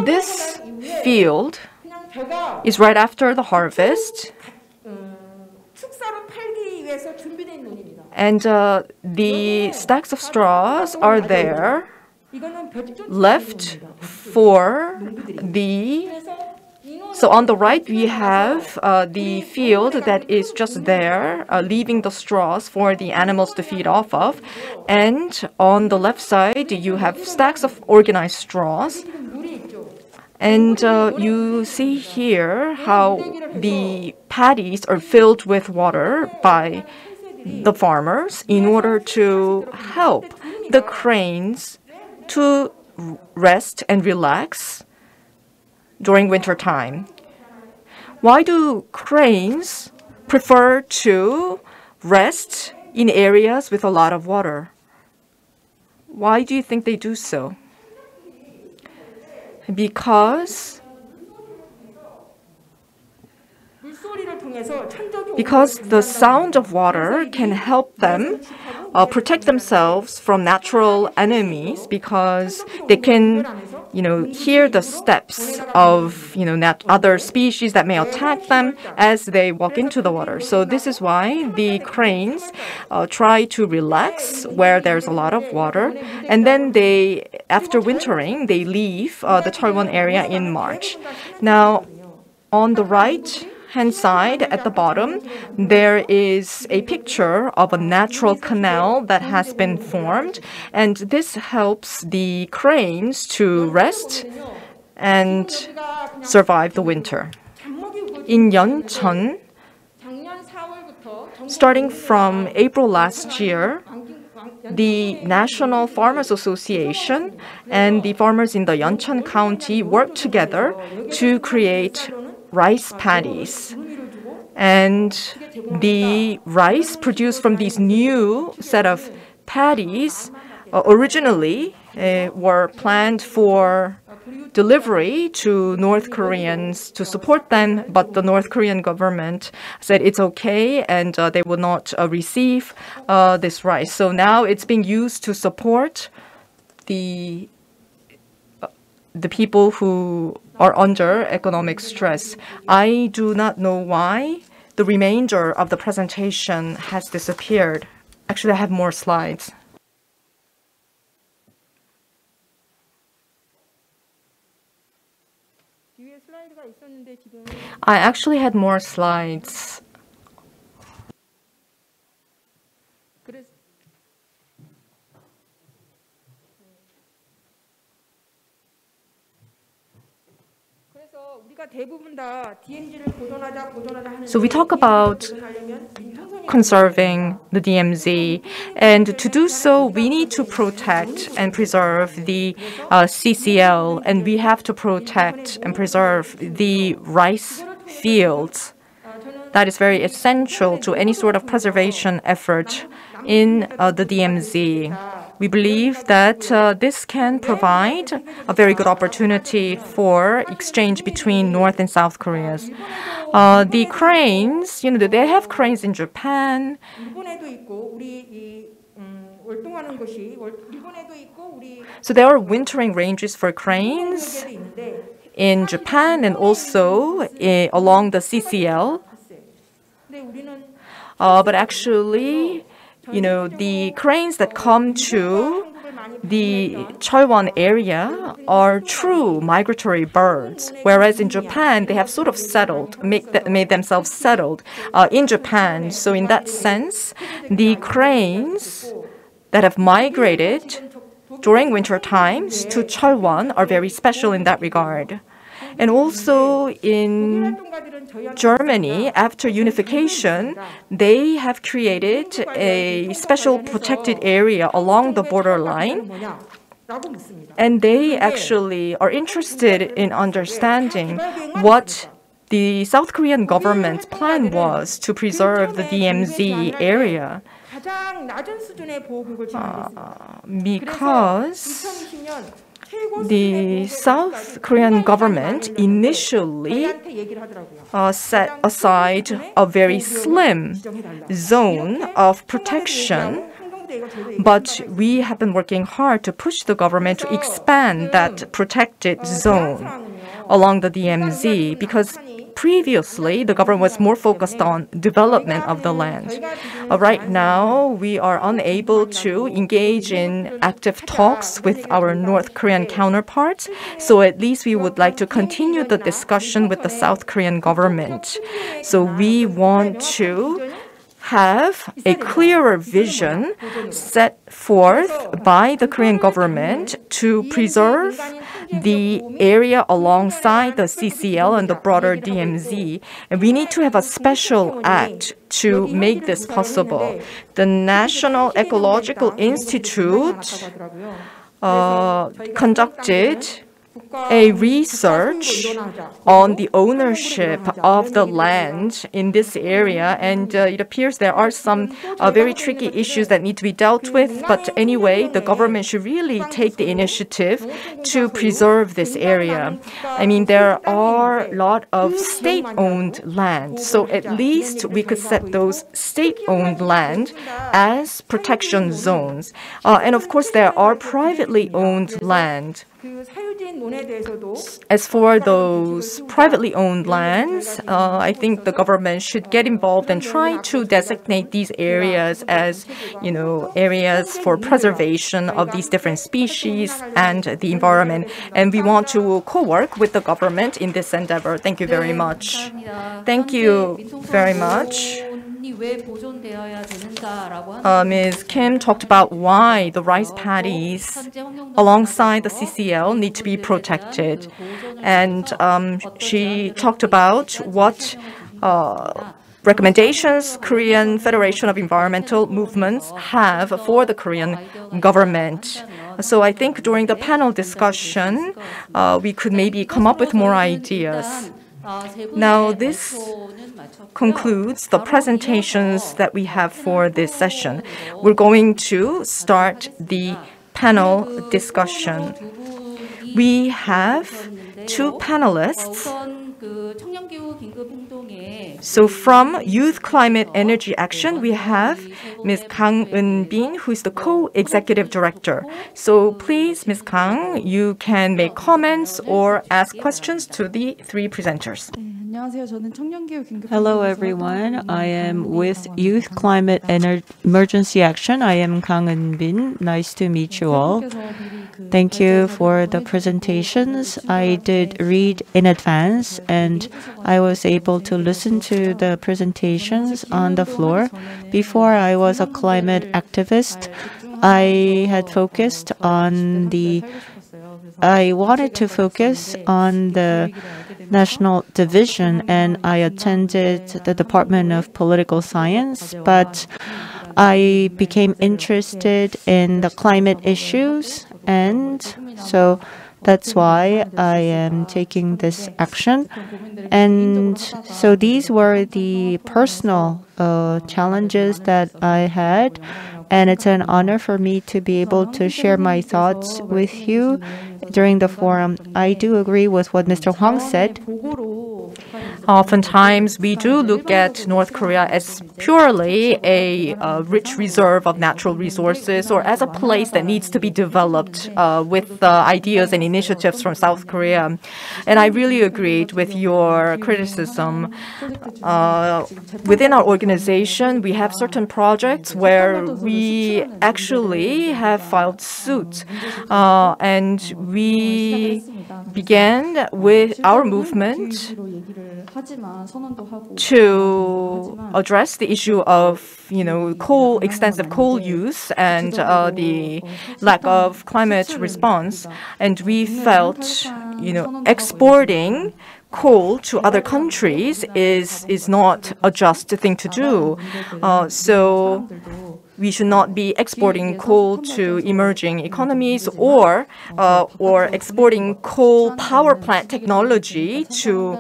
This field is right after the harvest. And uh, the stacks of straws are there. left for the so on the right we have uh, the field that is just there uh, leaving the straws for the animals to feed off of. and on the left side you have stacks of organized straws and uh, you see here how the paddies are filled with water by the farmers in order to help the cranes to rest and relax during winter time. Why do cranes prefer to rest in areas with a lot of water? Why do you think they do so? because because the sound of water can help them uh, protect themselves from natural enemies because they can you know hear the steps of you know nat- other species that may attack them as they walk into the water. So this is why the cranes uh, try to relax where there's a lot of water and then they after wintering they leave uh, the Taiwan area in March. Now on the right hand side at the bottom, there is a picture of a natural canal that has been formed. And this helps the cranes to rest and survive the winter. In Yeoncheon, starting from April last year, the National Farmers Association and the farmers in the Yeoncheon County worked together to create rice paddies. And the rice produced from these new set of paddies uh, originally uh, were planned for delivery to North Koreans to support them, but the North Korean government said it's okay and uh, they will not uh, receive uh, this rice. So now it's being used to support the the people who are under economic stress. I do not know why the remainder of the presentation has disappeared. Actually, I have more slides. I actually had more slides. So we talk about conserving the DMZ, and to do so, we need to protect and preserve the uh, CCL, and we have to protect and preserve the rice fields. That is very essential to any sort of preservation effort in uh, the DMZ. We believe that uh, this can provide a very good opportunity for exchange between North and South Koreas. Uh, the cranes, you know, they have cranes in Japan. So there are wintering ranges for cranes in Japan and also uh, along the CCL. Uh, but actually, you know, the cranes that come to the Cholwon area are true migratory birds, whereas in Japan they have sort of settled, make th made themselves settled uh, in Japan. So in that sense, the cranes that have migrated during winter times to Cholwon are very special in that regard. And also in Germany, after unification, they have created a special protected area along the borderline. And they actually are interested in understanding what the South Korean government's plan was to preserve the DMZ area. Uh, because the South Korean government initially uh, set aside a very slim zone of protection. But we have been working hard to push the government to expand that protected zone along the DMZ because previously, the government was more focused on development of the land. Uh, right now, we are unable to engage in active talks with our North Korean counterparts, so at least we would like to continue the discussion with the South Korean government. So we want to have a clearer vision set forth by the Korean government to preserve the area alongside the CCL and the broader DMZ. And we need to have a special act to make this possible. The National Ecological Institute uh, conducted a research on the ownership of the land in this area, and uh, it appears there are some uh, very tricky issues that need to be dealt with. But anyway, the government should really take the initiative to preserve this area. I mean, there are a lot of state-owned land, so at least we could set those state-owned land as protection zones. Uh, and of course, there are privately owned land as for those privately owned lands, uh, I think the government should get involved and try to designate these areas as, you know, areas for preservation of these different species and the environment. And we want to co-work with the government in this endeavor. Thank you very much. Thank you very much. Uh, Ms. Kim talked about why the rice paddies alongside the CCL need to be protected. And um, she talked about what uh, recommendations Korean Federation of Environmental Movements have for the Korean government. So I think during the panel discussion, uh, we could maybe come up with more ideas. Now, this concludes the presentations that we have for this session. We're going to start the panel discussion. We have two panelists. So from Youth Climate Emergency Action, we have Ms. Kang Eun-bin, who is the co-executive director. So please, Ms. Kang, you can make comments or ask questions to the three presenters. Hello, everyone. I am with Youth Climate Ener Emergency Action. I am Kang Eun-bin. Nice to meet you all. Thank you for the presentations. I did read in advance, and I was able to listen to the presentations on the floor. Before I was a climate activist, I had focused on the I wanted to focus on the national division and I attended the Department of Political Science, but I became interested in the climate issues and so that's why I am taking this action. And so these were the personal uh, challenges that I had. And it's an honor for me to be able to share my thoughts with you during the forum. I do agree with what Mr. Hwang said. Oftentimes, we do look at North Korea as purely a uh, rich reserve of natural resources or as a place that needs to be developed uh, with uh, ideas and initiatives from South Korea. And I really agreed with your criticism. Uh, within our organization, we have certain projects where we actually have filed suit. Uh, and we began with our movement to address the issue of you know coal extensive coal use and uh, the lack of climate response. and we felt you know exporting coal to other countries is is not a just thing to do. uh, so we should not be exporting coal to emerging economies or uh, or exporting coal power plant technology to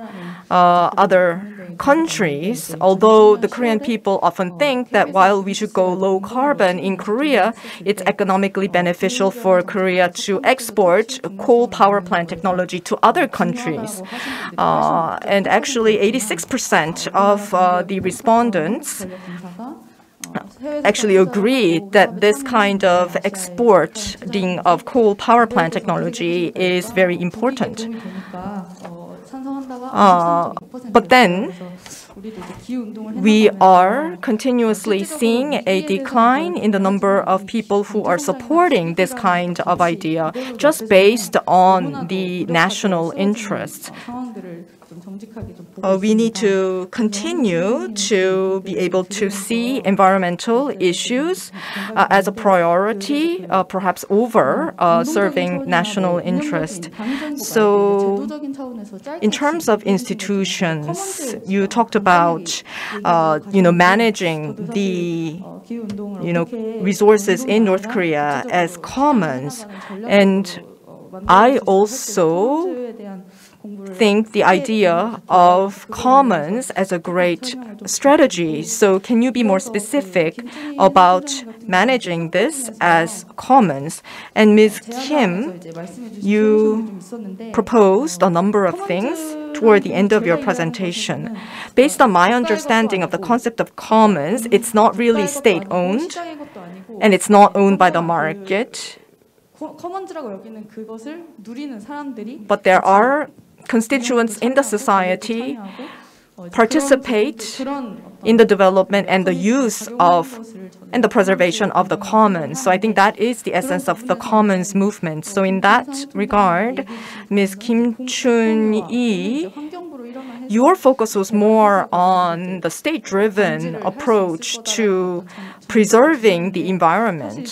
uh, other countries. Although the Korean people often think that while we should go low carbon in Korea, it's economically beneficial for Korea to export coal power plant technology to other countries. Uh, and actually, 86% of uh, the respondents actually agreed that this kind of exporting of coal power plant technology is very important. Uh, but then we are continuously seeing a decline in the number of people who are supporting this kind of idea just based on the national interest. Uh, we need to continue to be able to see environmental issues uh, as a priority, uh, perhaps over uh, serving national interest. So, in terms of institutions, you talked about, uh, you know, managing the, you know, resources in North Korea as commons, and I also think the idea of commons as a great strategy. So, can you be more specific about managing this as commons? And Ms. Kim, you proposed a number of things toward the end of your presentation. Based on my understanding of the concept of commons, it's not really state owned and it's not owned by the market. But there are constituents in the society participate in the development and the use of and the preservation of the commons. So I think that is the essence of the commons movement. So in that regard, Ms. Kim Chun-yi, your focus was more on the state-driven approach to preserving the environment.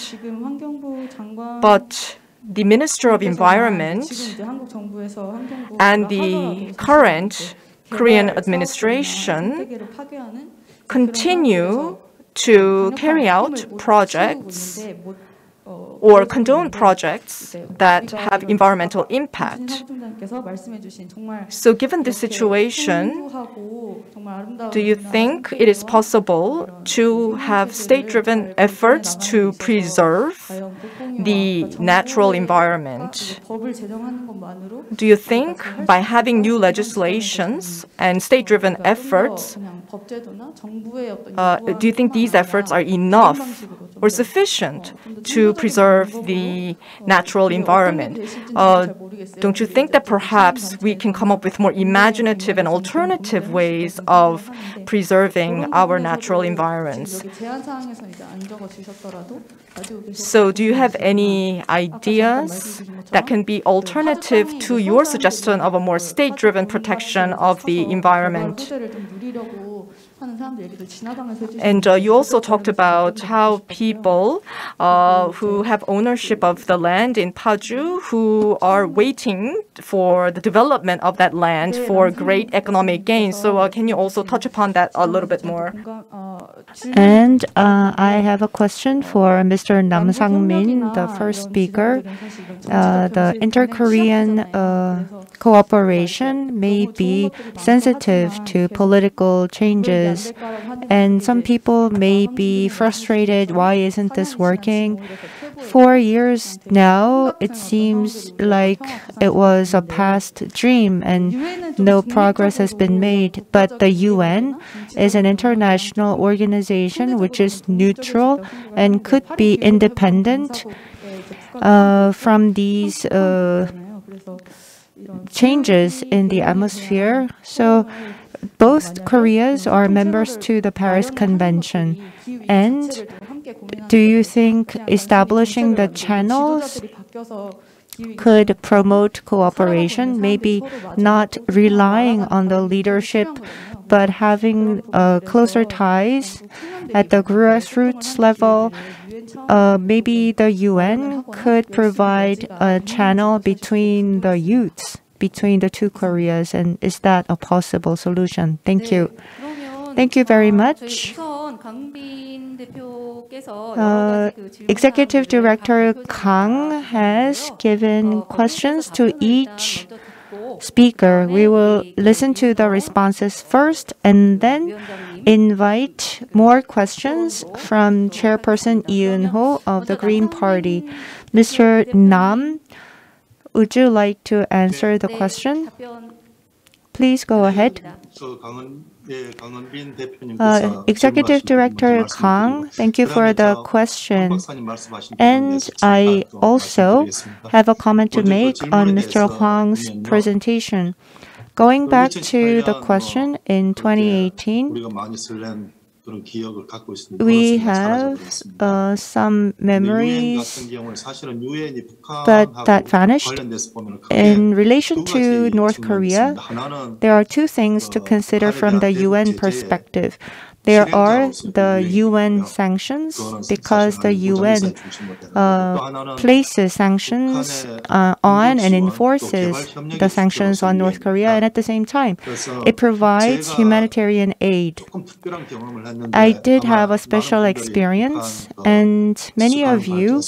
But the Minister of Environment and the current Korean administration continue to carry out projects or condone projects that have environmental impact. So given this situation, do you think it is possible to have state-driven efforts to preserve the natural environment? Do you think by having new legislations and state-driven efforts, uh, do you think these efforts are enough or sufficient to preserve the natural environment? Uh, don't you think that perhaps we can come up with more imaginative and alternative ways of preserving our natural environments? So, do you have any ideas that can be alternative to your suggestion of a more state driven protection of the environment? And uh, you also talked about how people uh, who have ownership of the land in Paju, who are waiting for the development of that land for great economic gain. So uh, can you also touch upon that a little bit more? And uh, I have a question for Mr. Nam Sang-min, the first speaker. Uh, the inter-Korean uh, cooperation may be sensitive to political changes, and some people may be frustrated. Why isn't this working? Four years now, it seems like it was a past dream and no progress has been made. But the UN is an international organization which is neutral and could be independent uh, from these uh, changes in the atmosphere. So both Koreas are members to the Paris Convention. And do you think establishing the channels could promote cooperation, maybe not relying on the leadership, but having uh, closer ties at the grassroots level? Uh, maybe the UN could provide a channel between the youths between the two Koreas, and is that a possible solution? Thank you. Thank you very much. Uh, Executive Director Kang has given questions to each speaker. We will listen to the responses first and then invite more questions from Chairperson Lee Eun-ho of the Green Party. Mr. Nam, would you like to answer the question? Please go ahead. Uh, Executive Director Kang, thank you for the question. And I also have a comment to make on Mr. Hwang's presentation. Going back to the question in 2018, we have uh, some memories but that vanished. In relation to North Korea, there are two things to consider from the UN perspective there are the UN sanctions because the UN uh, places sanctions uh, on and enforces the sanctions on North Korea, and at the same time, it provides humanitarian aid. I did have a special experience, and many of you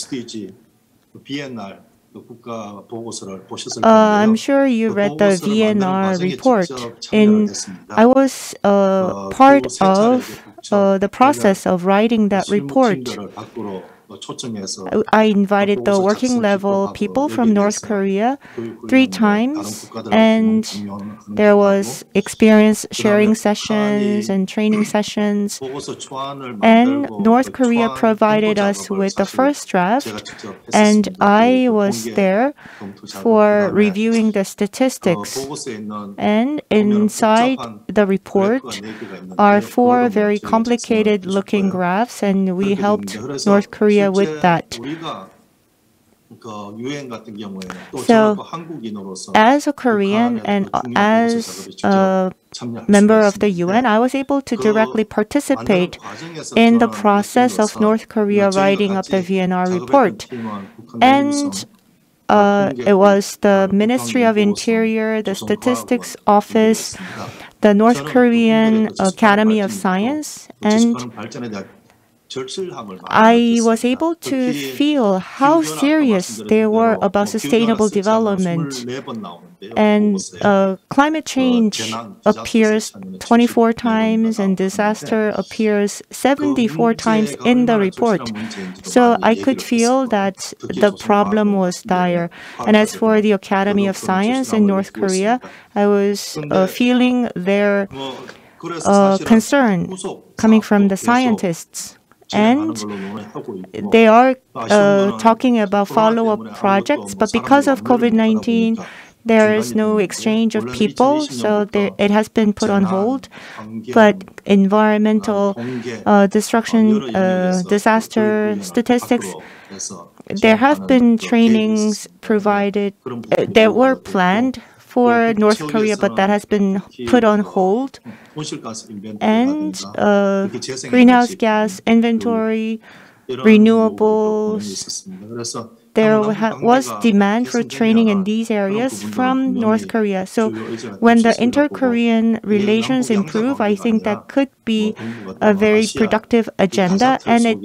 uh, I'm sure you read the VNR report, and I was uh, part of uh, the process of writing that report. I invited the working level people from North Korea three times, and there was experience sharing sessions and training sessions. And North Korea provided us with the first draft, and I was there for reviewing the statistics. And inside the report are four very complicated looking graphs, and we helped North Korea with that. So, As a Korean and as a member of the UN, I was able to directly participate in the process of North Korea writing up the VNR report. And uh, it was the Ministry of Interior, the Statistics Office, the North Korean Academy of Science, and I was able to feel how serious they were about sustainable development. And uh, climate change appears 24 times, and disaster appears 74 times in the report. So I could feel that the problem was dire. And as for the Academy of Science in North Korea, I was uh, feeling their uh, concern coming from the scientists. And they are uh, talking about follow up projects, but because of COVID 19, there is no exchange of people, so there, it has been put on hold. But environmental uh, destruction, uh, disaster statistics, there have been trainings provided, uh, there were planned for North Korea, but that has been put on hold. And uh, greenhouse gas inventory, renewables, there was demand for training in these areas from North Korea. So when the inter-Korean relations improve, I think that could be a very productive agenda, and it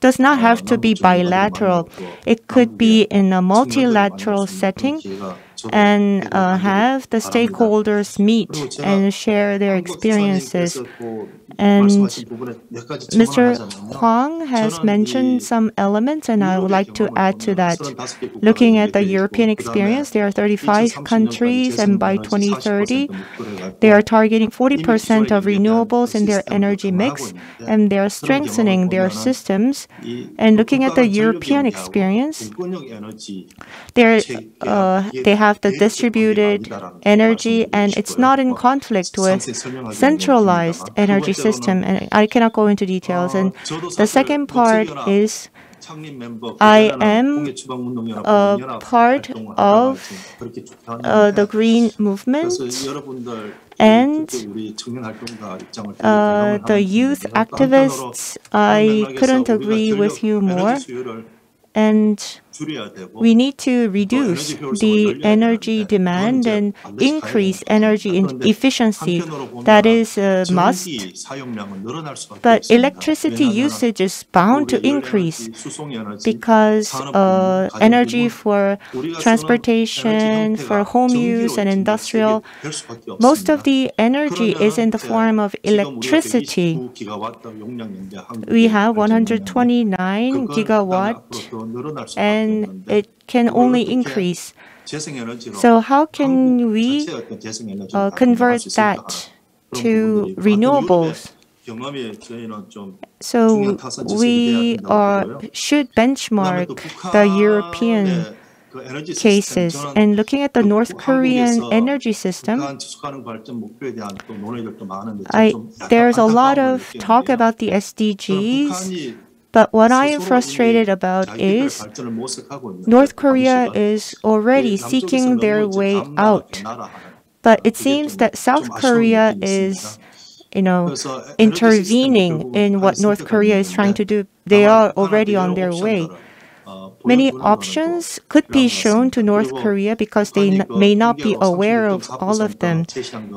does not have to be bilateral. It could be in a multilateral setting and uh, have the stakeholders meet and share their experiences. And Mr. Hwang has mentioned some elements, and I would like to add to that. Looking at the European experience, there are 35 countries, and by 2030, they are targeting 40% of renewables in their energy mix, and they are strengthening their systems. And looking at the European experience, uh, they have the distributed energy, and it's not in conflict with centralized energy system. And I cannot go into details. And the second part is I am a part of uh, the green movement. And uh, the youth activists, I couldn't agree with you more. And we need to reduce the energy demand and increase energy efficiency. That is a must. But electricity usage is bound to increase because uh, energy for transportation, for home use, and industrial, most of the energy is in the form of electricity. We have 129 gigawatt and and it can only increase. So how can we uh, convert that to renewables? So we are, should benchmark the European cases. And looking at the North Korean energy system, I, there's a lot of talk about the SDGs, but what I am frustrated about is North Korea is already seeking their way out. But it seems that South Korea is you know, intervening in what North Korea is trying to do. They are already on their way. Many options could be shown to North Korea because they n- may not be aware of all of them.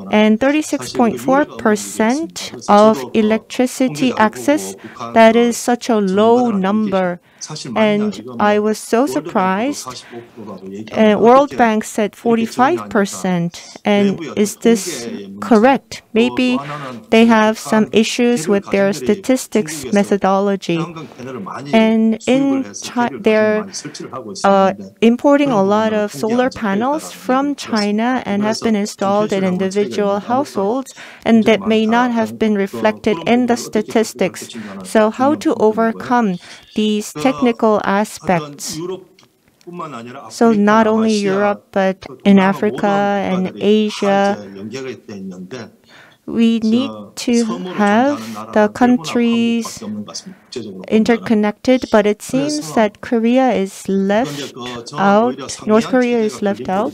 And 36.4% of electricity access, that is such a low number. And I was so surprised. And World Bank said 45%. And is this correct? Maybe they have some issues with their statistics methodology. And in China, they're uh, importing a lot of solar panels from China and have been installed in individual households, and that may not have been reflected in the statistics. So how to overcome these technical aspects. So not only Europe, but in Africa and Asia, we need to have the countries interconnected, but it seems that Korea is left out, North Korea is left out.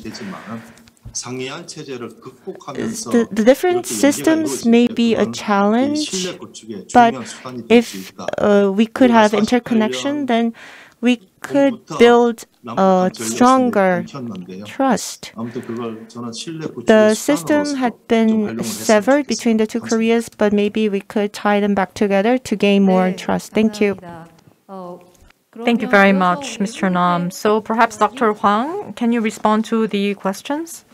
The, the different systems may be a challenge, but if uh, we could have interconnection, then we could build a stronger trust. The system had been severed between the two Koreas, but maybe we could tie them back together to gain more trust. Thank you. Thank you very much, Mr. Nam. So perhaps Dr. Hwang, can you respond to the questions?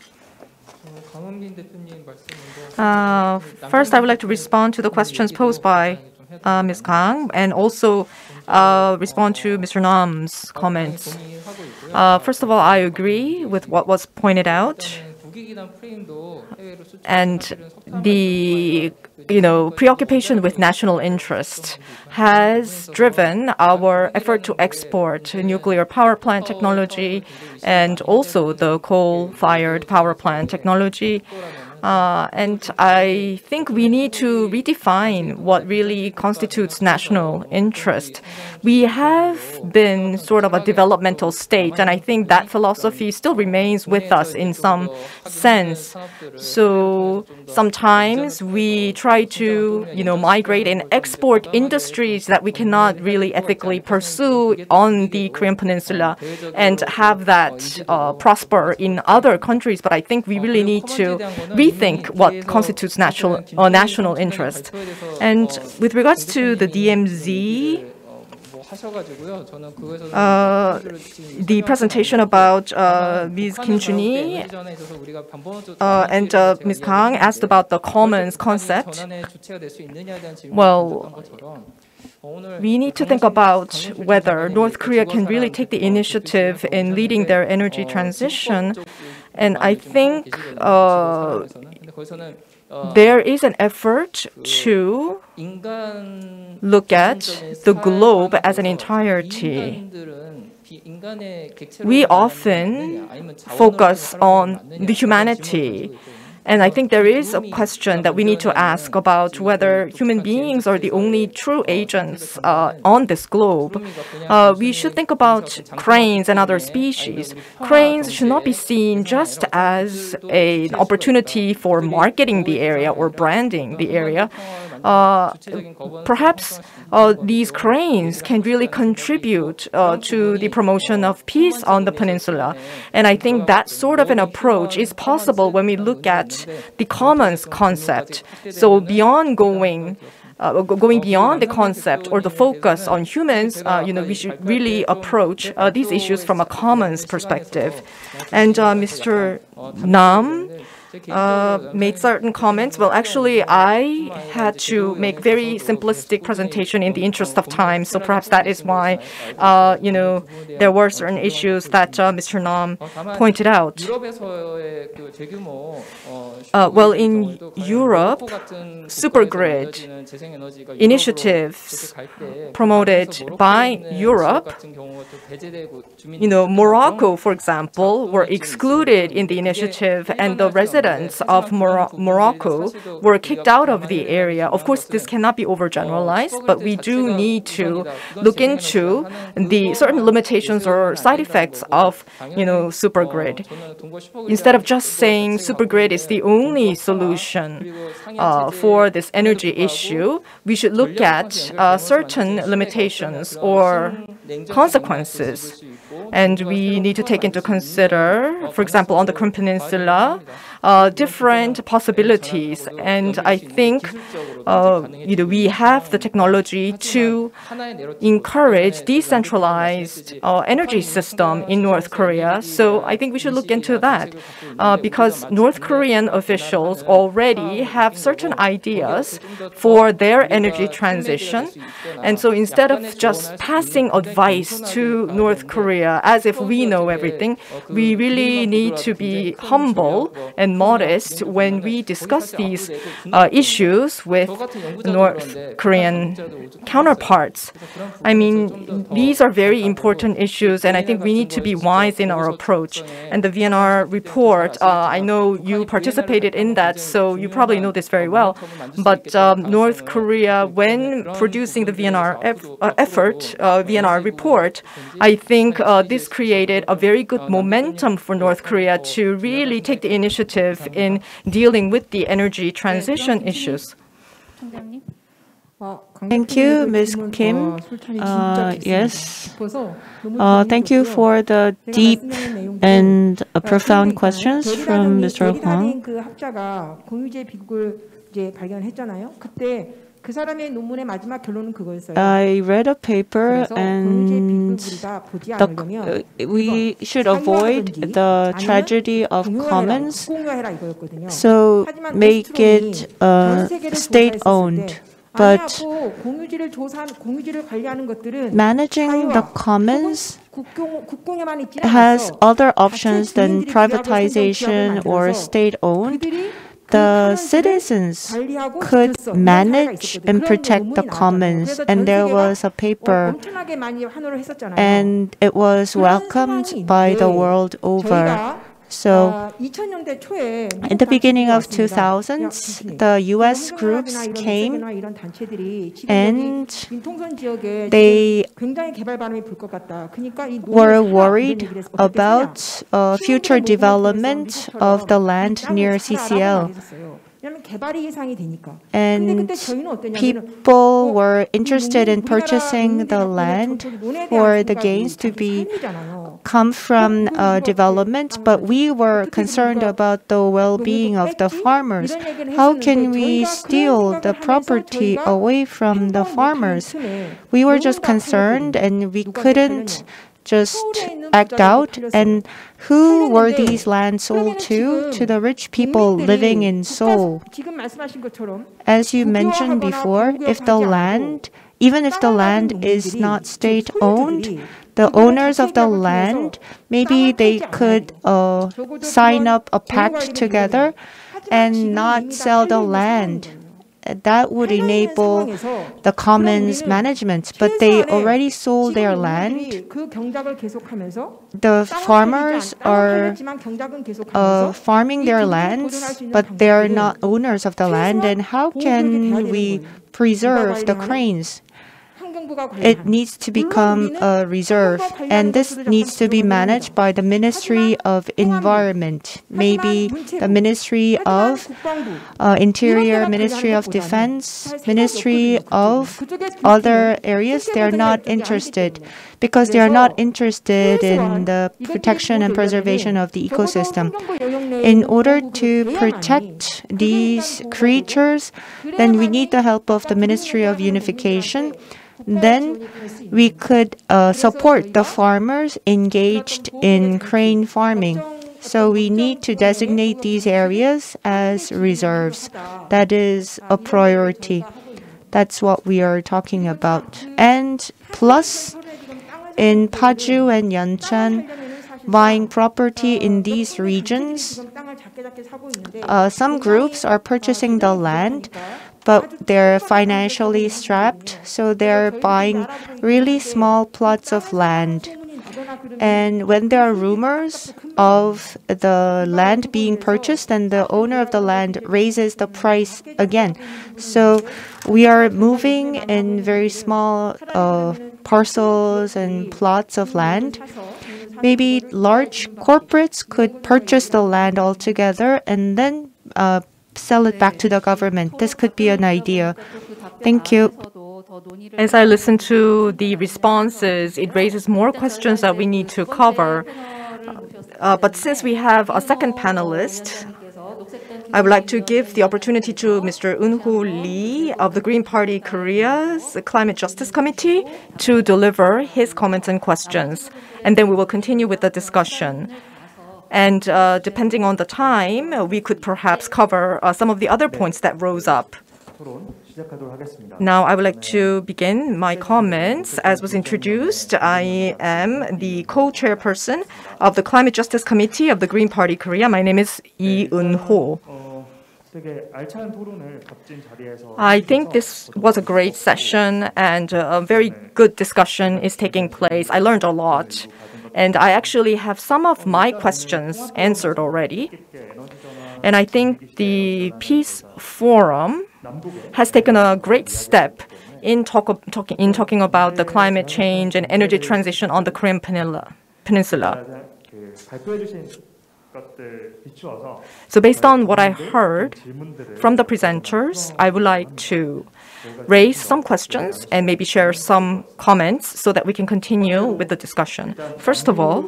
Uh, first, I would like to respond to the questions posed by uh, Ms. Kang and also uh, respond to Mr. Nam's comments. Uh, first of all, I agree with what was pointed out. And the you know preoccupation with national interest has driven our effort to export nuclear power plant technology and also the coal-fired power plant technology. Uh, and I think we need to redefine what really constitutes national interest. We have been sort of a developmental state, and I think that philosophy still remains with us in some sense. So sometimes we try to, you know, migrate and export industries that we cannot really ethically pursue on the Korean Peninsula and have that uh, prosper in other countries. But I think we really need to rethink what constitutes natural or national interest. And with regards to the DMZ, uh, the presentation about uh, Ms. Kim Junyi uh, and uh, Ms. Kang asked about the commons concept. Well, we need to think about whether North Korea can really take the initiative in leading their energy transition. And I think uh, there is an effort to look at the globe as an entirety. We often focus on the humanity. And I think there is a question that we need to ask about whether human beings are the only true agents uh, on this globe. Uh, we should think about cranes and other species. Cranes should not be seen just as a, an opportunity for marketing the area or branding the area. Uh, perhaps uh, these cranes can really contribute uh, to the promotion of peace on the peninsula. And I think that sort of an approach is possible when we look at the commons concept. So beyond going uh, going beyond the concept or the focus on humans, uh, you know, we should really approach uh, these issues from a commons perspective. And uh, Mr. Nam uh, made certain comments. Well, actually, I had to make very simplistic presentation in the interest of time. So perhaps that is why, uh, you know, there were certain issues that uh, Mr. Nam pointed out. Uh, well, in Europe, supergrid initiatives promoted by Europe, you know, Morocco, for example, were excluded in the initiative, and the residents of Mor- Morocco were kicked out of the area. Of course, this cannot be overgeneralized, but we do need to look into the certain limitations or side effects of, you know, supergrid. Instead of just saying supergrid is the only solution uh, for this energy issue, we should look at uh, certain limitations or consequences. And we need to take into consider, for example, on the Korean Peninsula, uh, different possibilities. And I think uh, you know, we have the technology to encourage decentralized uh, energy system in North Korea. So I think we should look into that uh, because North Korean officials already have certain ideas for their energy transition. And so instead of just passing advice to North Korea as if we know everything, we really need to be humble and modest when we discuss these uh, issues with North Korean counterparts. I mean, these are very important issues, and I think we need to be wise in our approach. And the VNR report, uh, I know you participated in that, so you probably know this very well. But um, North Korea, when producing the VNR uh, effort, uh, VNR report, I think uh, this created a very good momentum for North Korea to really take the initiative effective in dealing with the energy transition issues. Thank you, Ms. Kim. Uh, yes. Uh, thank you for the deep and uh, profound questions from Mr. Hwang. 게리라딘 그 학자가 공유제 비극을 이제 발견했잖아요. 그때 그 사람의 논문의 마지막 결론은 그거였어요. I read a paper 그래서 공유제 and 비극을 우리가 보지 the, 않으려면 uh, we should avoid the tragedy of commons, 공유해라 이거였거든요. so 하지만 make 웨스트론이 it uh, 전 세계를 state 조사했었을 owned. 때 But 아니하고 공유지를 조사한 공유지를 관리하는 것들은 managing the 사유와 commons 국공 국공에만 있지는 has 않았어. other options than 주민들이 기업을 privatization 생존 or 기업을 state owned. the citizens could manage and protect the commons. And there was a paper, and it was welcomed by the world over. So at the beginning of 2000s, the U.S. groups came and they were worried about uh, future development of the land near CCL. And people were interested in purchasing the land for the gains to be come from uh, development, but we were concerned about the well-being of the farmers. How can we steal the property away from the farmers? We were just concerned and we couldn't just act out? And who were these lands sold to? To the rich people living in Seoul. As you mentioned before, if the land even if the land is not state owned, the owners of the land, maybe they could uh, sign up a pact together and not sell the land that would enable the commons management. But they already sold their land. The farmers are uh, farming their lands, but they are not owners of the land. And how can we preserve the cranes? It needs to become a reserve, and this needs to be managed by the Ministry of Environment, maybe the Ministry of uh, Interior, Ministry of Defense, Ministry of other areas. They are not interested because they are not interested in the protection and preservation of the ecosystem. In order to protect these creatures, then we need the help of the Ministry of Unification then we could uh, support the farmers engaged in crane farming. So we need to designate these areas as reserves. That is a priority. That's what we are talking about. And plus, in Paju and Yeoncheon, buying property in these regions, uh, some groups are purchasing the land, but they're financially strapped, so they're buying really small plots of land. And when there are rumors of the land being purchased, then the owner of the land raises the price again. So we are moving in very small uh, parcels and plots of land. Maybe large corporates could purchase the land altogether and then uh, sell it back to the government. This could be an idea. Thank you. As I listen to the responses, it raises more questions that we need to cover. Uh, but since we have a second panelist, I would like to give the opportunity to Mr. Eun-ho Lee of the Green Party Korea's Climate Justice Committee to deliver his comments and questions. And then we will continue with the discussion. And uh, depending on the time, we could perhaps cover uh, some of the other points that rose up. Now, I would like to begin my comments. As was introduced, I am the co-chairperson of the Climate Justice Committee of the Green Party Korea. My name is Lee Eun-ho. I think this was a great session and a very good discussion is taking place. I learned a lot. And I actually have some of my questions answered already. And I think the Peace Forum has taken a great step in, talk, talk, in talking about the climate change and energy transition on the Korean Peninsula. So based on what I heard from the presenters, I would like to raise some questions and maybe share some comments so that we can continue with the discussion. First of all,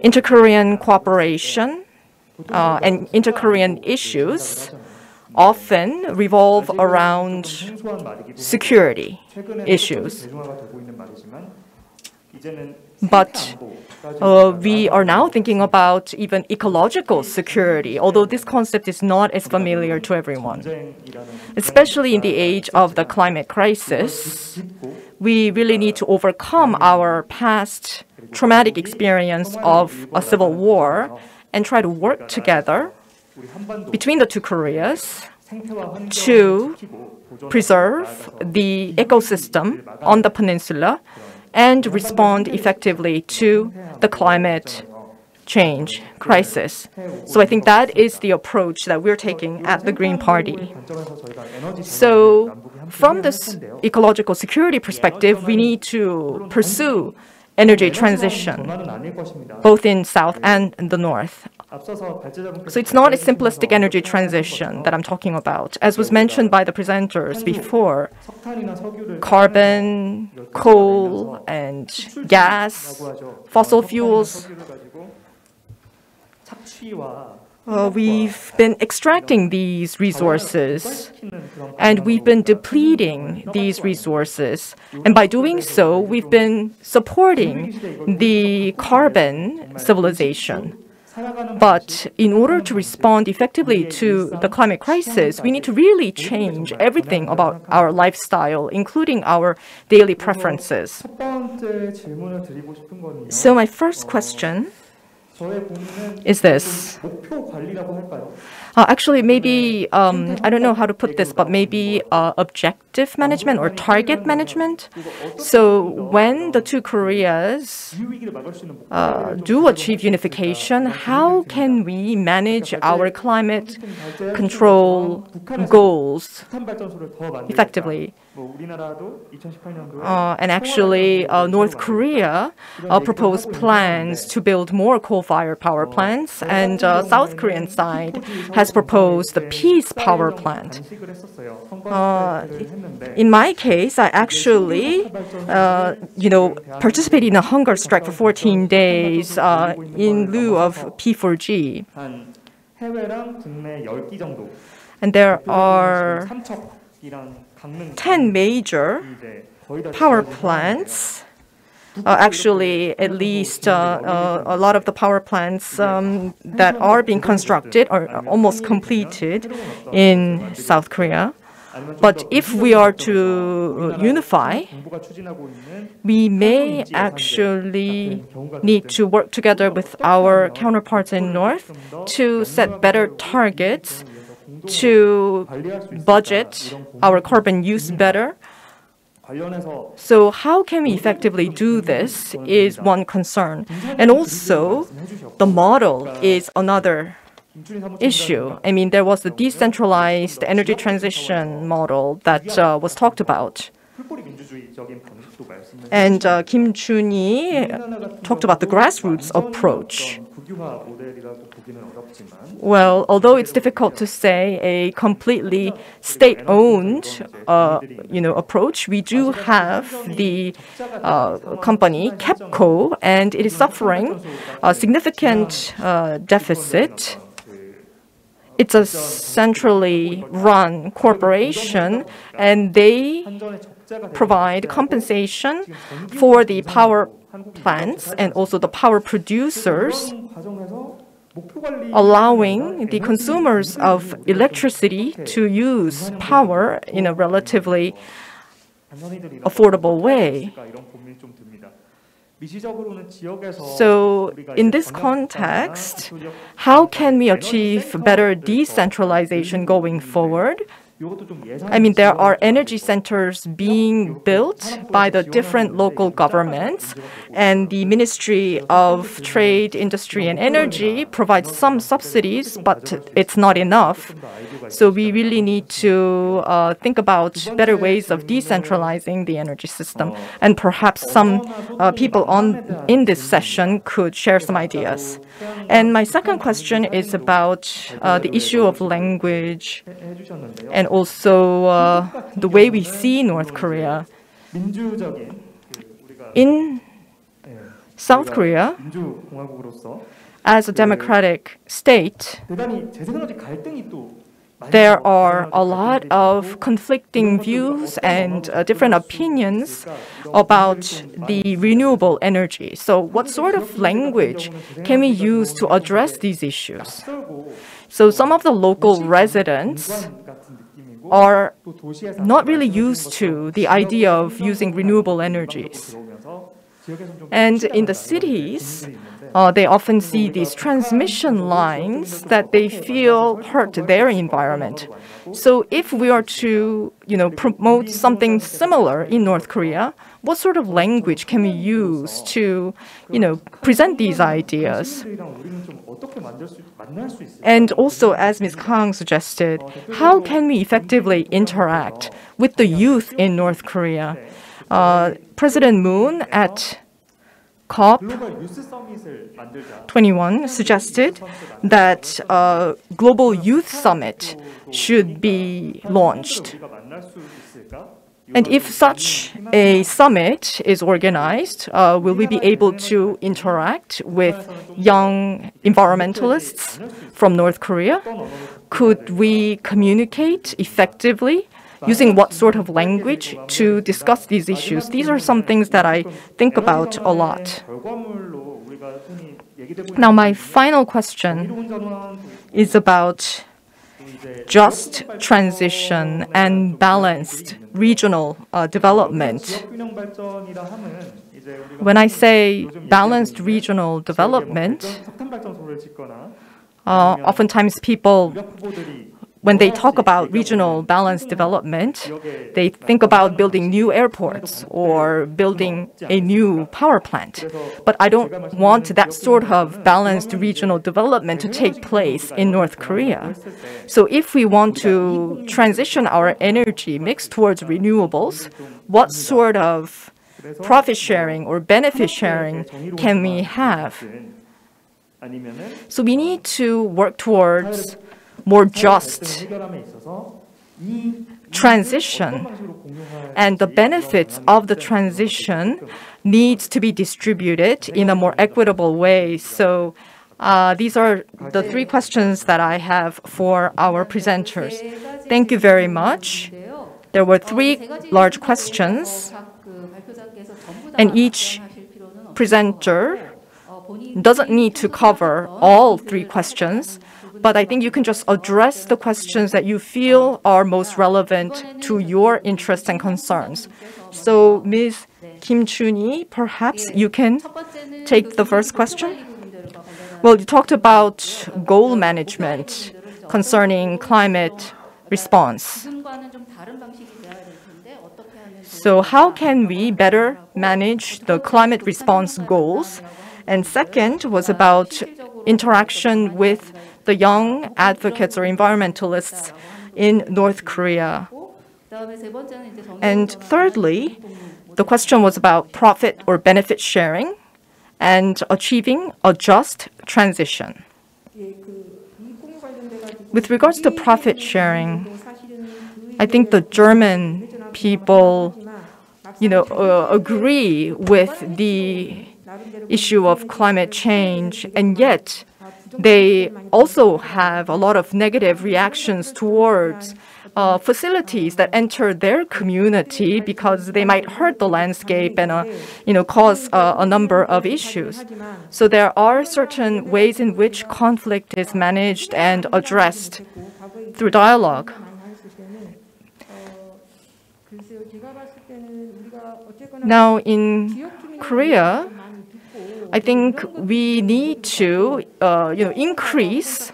inter-Korean cooperation uh, and inter-Korean issues often revolve around security issues. But uh, we are now thinking about even ecological security, although this concept is not as familiar to everyone. Especially in the age of the climate crisis, we really need to overcome our past traumatic experience of a civil war and try to work together between the two Koreas to preserve the ecosystem on the peninsula and respond effectively to the climate change crisis. So I think that is the approach that we're taking at the Green Party. So from this ecological security perspective, we need to pursue energy transition, both in South and in the North. So it's not a simplistic energy transition that I'm talking about. As was mentioned by the presenters before, carbon, coal, and gas, fossil fuels, uh, we've been extracting these resources and we've been depleting these resources. And by doing so, we've been supporting the carbon civilization. But in order to respond effectively to the climate crisis, we need to really change everything about our lifestyle, including our daily preferences. So my first question is this. Uh, actually, maybe, um, I don't know how to put this, but maybe uh, objective management or target management. So when the two Koreas uh, do achieve unification, how can we manage our climate control goals effectively? Uh, and actually, uh, North Korea uh, proposed plans to build more coal-fired power plants, and uh, South Korean side has proposed the peace power plant. Uh, in my case, I actually, uh, you know, participated in a hunger strike for 14 days in lieu of P4G. And there are 10 major power plants uh, actually, at least uh, uh, a lot of the power plants um, that are being constructed are almost completed in South Korea. But if we are to unify, we may actually need to work together with our counterparts in North to set better targets to budget our carbon use better. So how can we effectively do this is one concern. And also, the model is another issue. I mean, there was the decentralized energy transition model that uh, was talked about. And uh, Kim Chun-hee talked about the grassroots approach. Well, although it's difficult to say a completely state-owned, uh, you know, approach, we do have the uh, company KEPCO, and it is suffering a significant uh, deficit. It's a centrally run corporation, and they provide compensation for the power plants and also the power producers, allowing the consumers of electricity to use power in a relatively affordable way. So, in this context, how can we achieve better decentralization going forward? I mean, there are energy centers being built by the different local governments, and the Ministry of Trade, Industry, and Energy provides some subsidies, but it's not enough. So we really need to uh, think about better ways of decentralizing the energy system, and perhaps some uh, people on in this session could share some ideas. And my second question is about uh, the issue of language and also uh, the way we see North Korea. In South Korea, as a democratic state, there are a lot of conflicting views and uh, different opinions about the renewable energy. So, what sort of language can we use to address these issues? So, some of the local residents are not really used to the idea of using renewable energies. And in the cities, uh, they often see these transmission lines that they feel hurt their environment. So if we are to, you know, promote something similar in North Korea, what sort of language can we use to, you know, present these ideas? And also, as Ms. Kang suggested, how can we effectively interact with the youth in North Korea? Uh, President Moon at COP 21 suggested that a global youth summit should be launched. And if such a summit is organized, uh, will we be able to interact with young environmentalists from North Korea? Could we communicate effectively? Using what sort of language to discuss these issues? These are some things that I think about a lot. Now, my final question is about just transition and balanced regional uh, development. When I say balanced regional development, uh, oftentimes people when they talk about regional balanced development, they think about building new airports or building a new power plant. But I don't want that sort of balanced regional development to take place in North Korea. So if we want to transition our energy mix towards renewables, what sort of profit sharing or benefit sharing can we have? So we need to work towards more just transition and the benefits of the transition needs to be distributed in a more equitable way. So uh, these are the three questions that I have for our presenters. Thank you very much. There were three large questions, and each presenter doesn't need to cover all three questions but I think you can just address the questions that you feel are most relevant to your interests and concerns. So Ms. Kim Chuni, perhaps you can take the first question. Well, you talked about goal management concerning climate response. So how can we better manage the climate response goals? And second was about interaction with the young advocates or environmentalists in North Korea. And thirdly, the question was about profit or benefit sharing and achieving a just transition. With regards to profit sharing, I think the German people, you know, uh, agree with the issue of climate change, and yet they also have a lot of negative reactions towards uh, facilities that enter their community because they might hurt the landscape and, uh, you know, cause uh, a number of issues. So there are certain ways in which conflict is managed and addressed through dialogue. Now in Korea, I think we need to, uh, you know, increase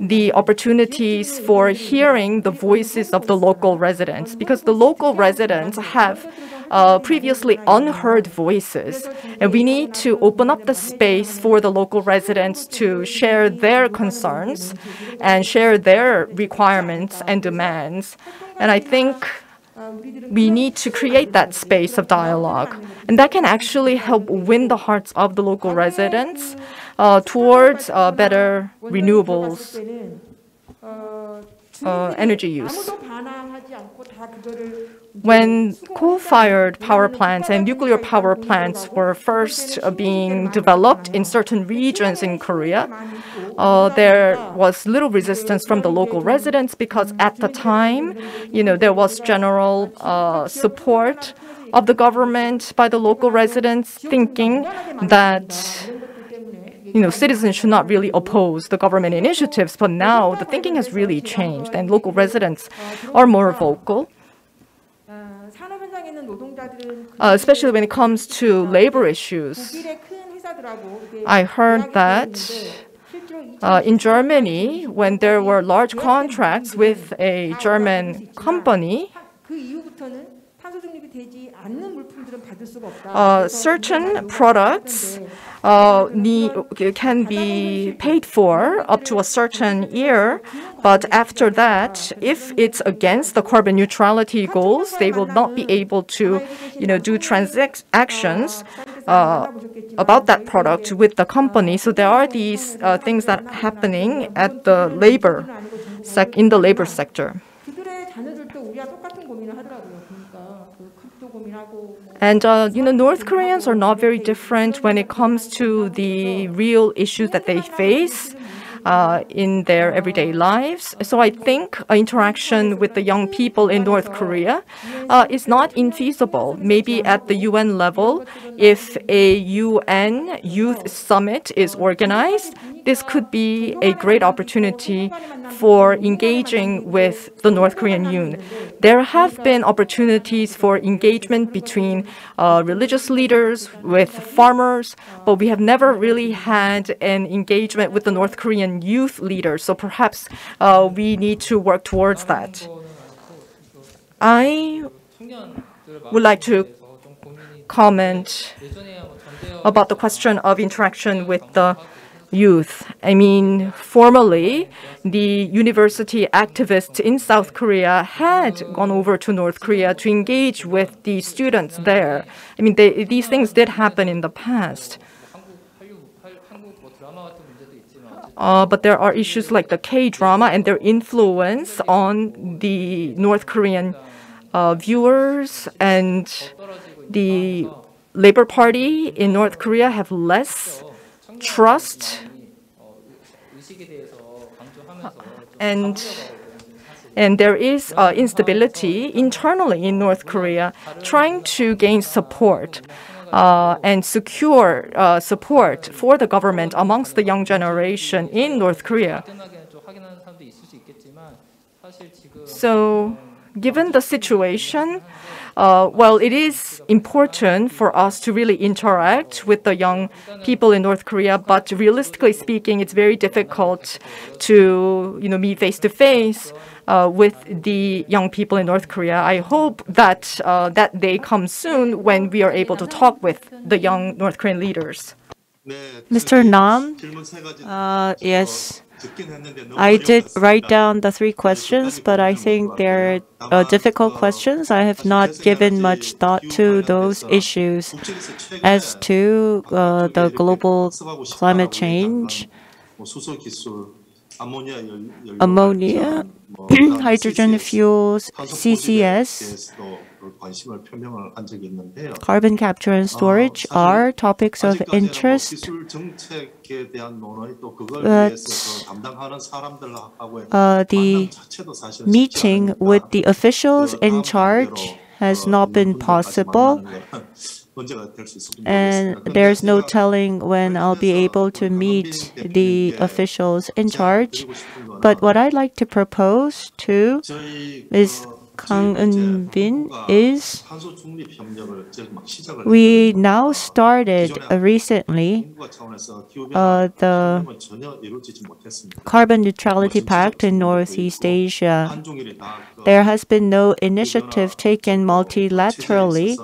the opportunities for hearing the voices of the local residents because the local residents have uh, previously unheard voices. And we need to open up the space for the local residents to share their concerns and share their requirements and demands. And I think we need to create that space of dialogue. And that can actually help win the hearts of the local residents uh, towards uh, better renewables uh, energy use. When coal-fired power plants and nuclear power plants were first uh, being developed in certain regions in Korea, uh, there was little resistance from the local residents because at the time, you know, there was general uh, support of the government by the local residents, thinking that you know, citizens should not really oppose the government initiatives, but now the thinking has really changed and local residents are more vocal uh, especially when it comes to labor issues. I heard that uh, in Germany, when there were large contracts with a German company, uh, certain products uh, need, can be paid for up to a certain year, but after that, if it's against the carbon neutrality goals, they will not be able to, you know, do transactions uh, about that product with the company. So there are these uh, things that are happening at the labor in the labor sector. And uh, you know, North Koreans are not very different when it comes to the real issues that they face. Uh, in their everyday lives. So I think interaction with the young people in North Korea uh, is not infeasible. Maybe at the UN level, if a UN youth summit is organized, this could be a great opportunity for engaging with the North Korean youth. There have been opportunities for engagement between uh, religious leaders, with farmers, but we have never really had an engagement with the North Korean youth leaders. So perhaps uh, we need to work towards that. I would like to comment about the question of interaction with the youth. I mean, formally, the university activists in South Korea had gone over to North Korea to engage with the students there. I mean, they, these things did happen in the past. Uh, but there are issues like the K drama and their influence on the North Korean uh, viewers and the Labor Party in North Korea have less trust and and there is uh, instability internally in North Korea trying to gain support uh, and secure uh, support for the government amongst the young generation in North Korea. So, given the situation, uh, well, it is important for us to really interact with the young people in North Korea, but realistically speaking, it's very difficult to you know meet face to face uh, with the young people in North Korea. I hope that uh, that day comes soon when we are able to talk with the young North Korean leaders. Mr. Nam, uh, yes, I did write down the three questions, but I think they're uh, difficult questions. I have not given much thought to those issues. As to uh, the global climate change, ammonia, hydrogen fuels, CCS, carbon capture and storage are topics of interest. But uh, uh, the meeting with the officials in charge has not been possible and there's no telling when I'll be able to meet the officials in charge. But what I'd like to propose to Ms. Kang Eun-bin is we now started recently uh, the carbon neutrality pact in Northeast Asia. There has been no initiative taken multilaterally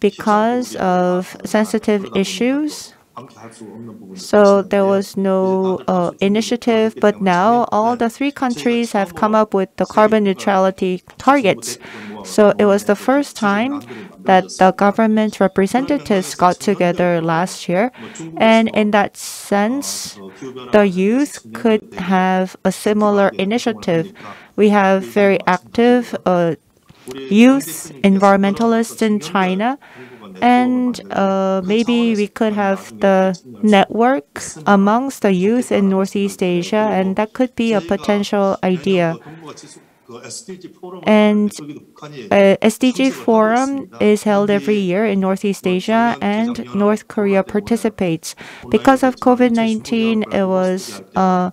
because of sensitive issues. So there was no uh, initiative, but now all the three countries have come up with the carbon neutrality targets. So it was the first time that the government representatives got together last year. And in that sense, the youth could have a similar initiative. We have very active uh, youth environmentalists in China, and uh, maybe we could have the network amongst the youth in Northeast Asia, and that could be a potential idea. And uh, SDG Forum is held every year in Northeast Asia, and North Korea participates. Because of COVID 19, it was uh,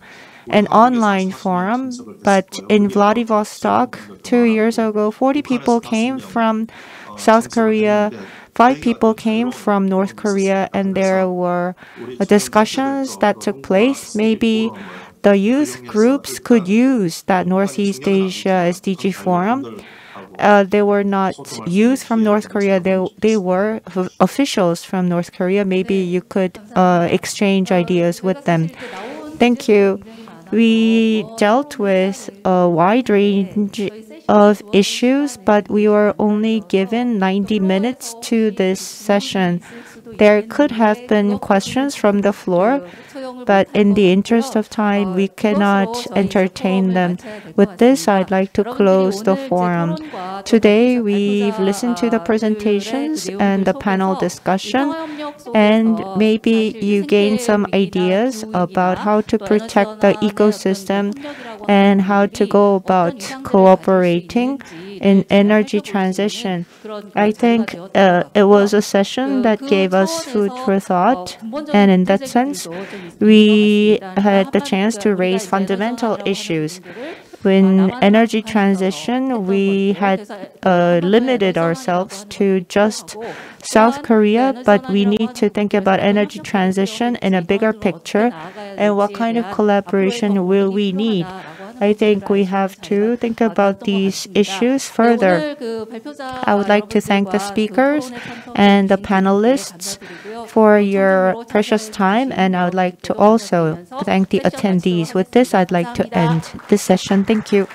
an online forum, but in Vladivostok two years ago, 40 people came from South Korea. Five people came from North Korea, and there were discussions that took place. Maybe the youth groups could use that Northeast Asia SDG forum. Uh, they were not youth from North Korea. They they were officials from North Korea. Maybe you could uh, exchange ideas with them. Thank you. We dealt with a wide range of issues, but we were only given 90 minutes to this session. There could have been questions from the floor, but in the interest of time, we cannot entertain them. With this, I'd like to close the forum. Today, we've listened to the presentations and the panel discussion, and maybe you gained some ideas about how to protect the ecosystem and how to go about cooperating in energy transition. I think uh, it was a session that gave us food for thought, and in that sense, we had the chance to raise fundamental issues. When energy transition, we had uh, limited ourselves to just South Korea, but we need to think about energy transition in a bigger picture and what kind of collaboration will we need. I think we have to think about these issues further. I would like to thank the speakers and the panelists for your precious time, and I would like to also thank the attendees. With this, I'd like to end this session. Thank you.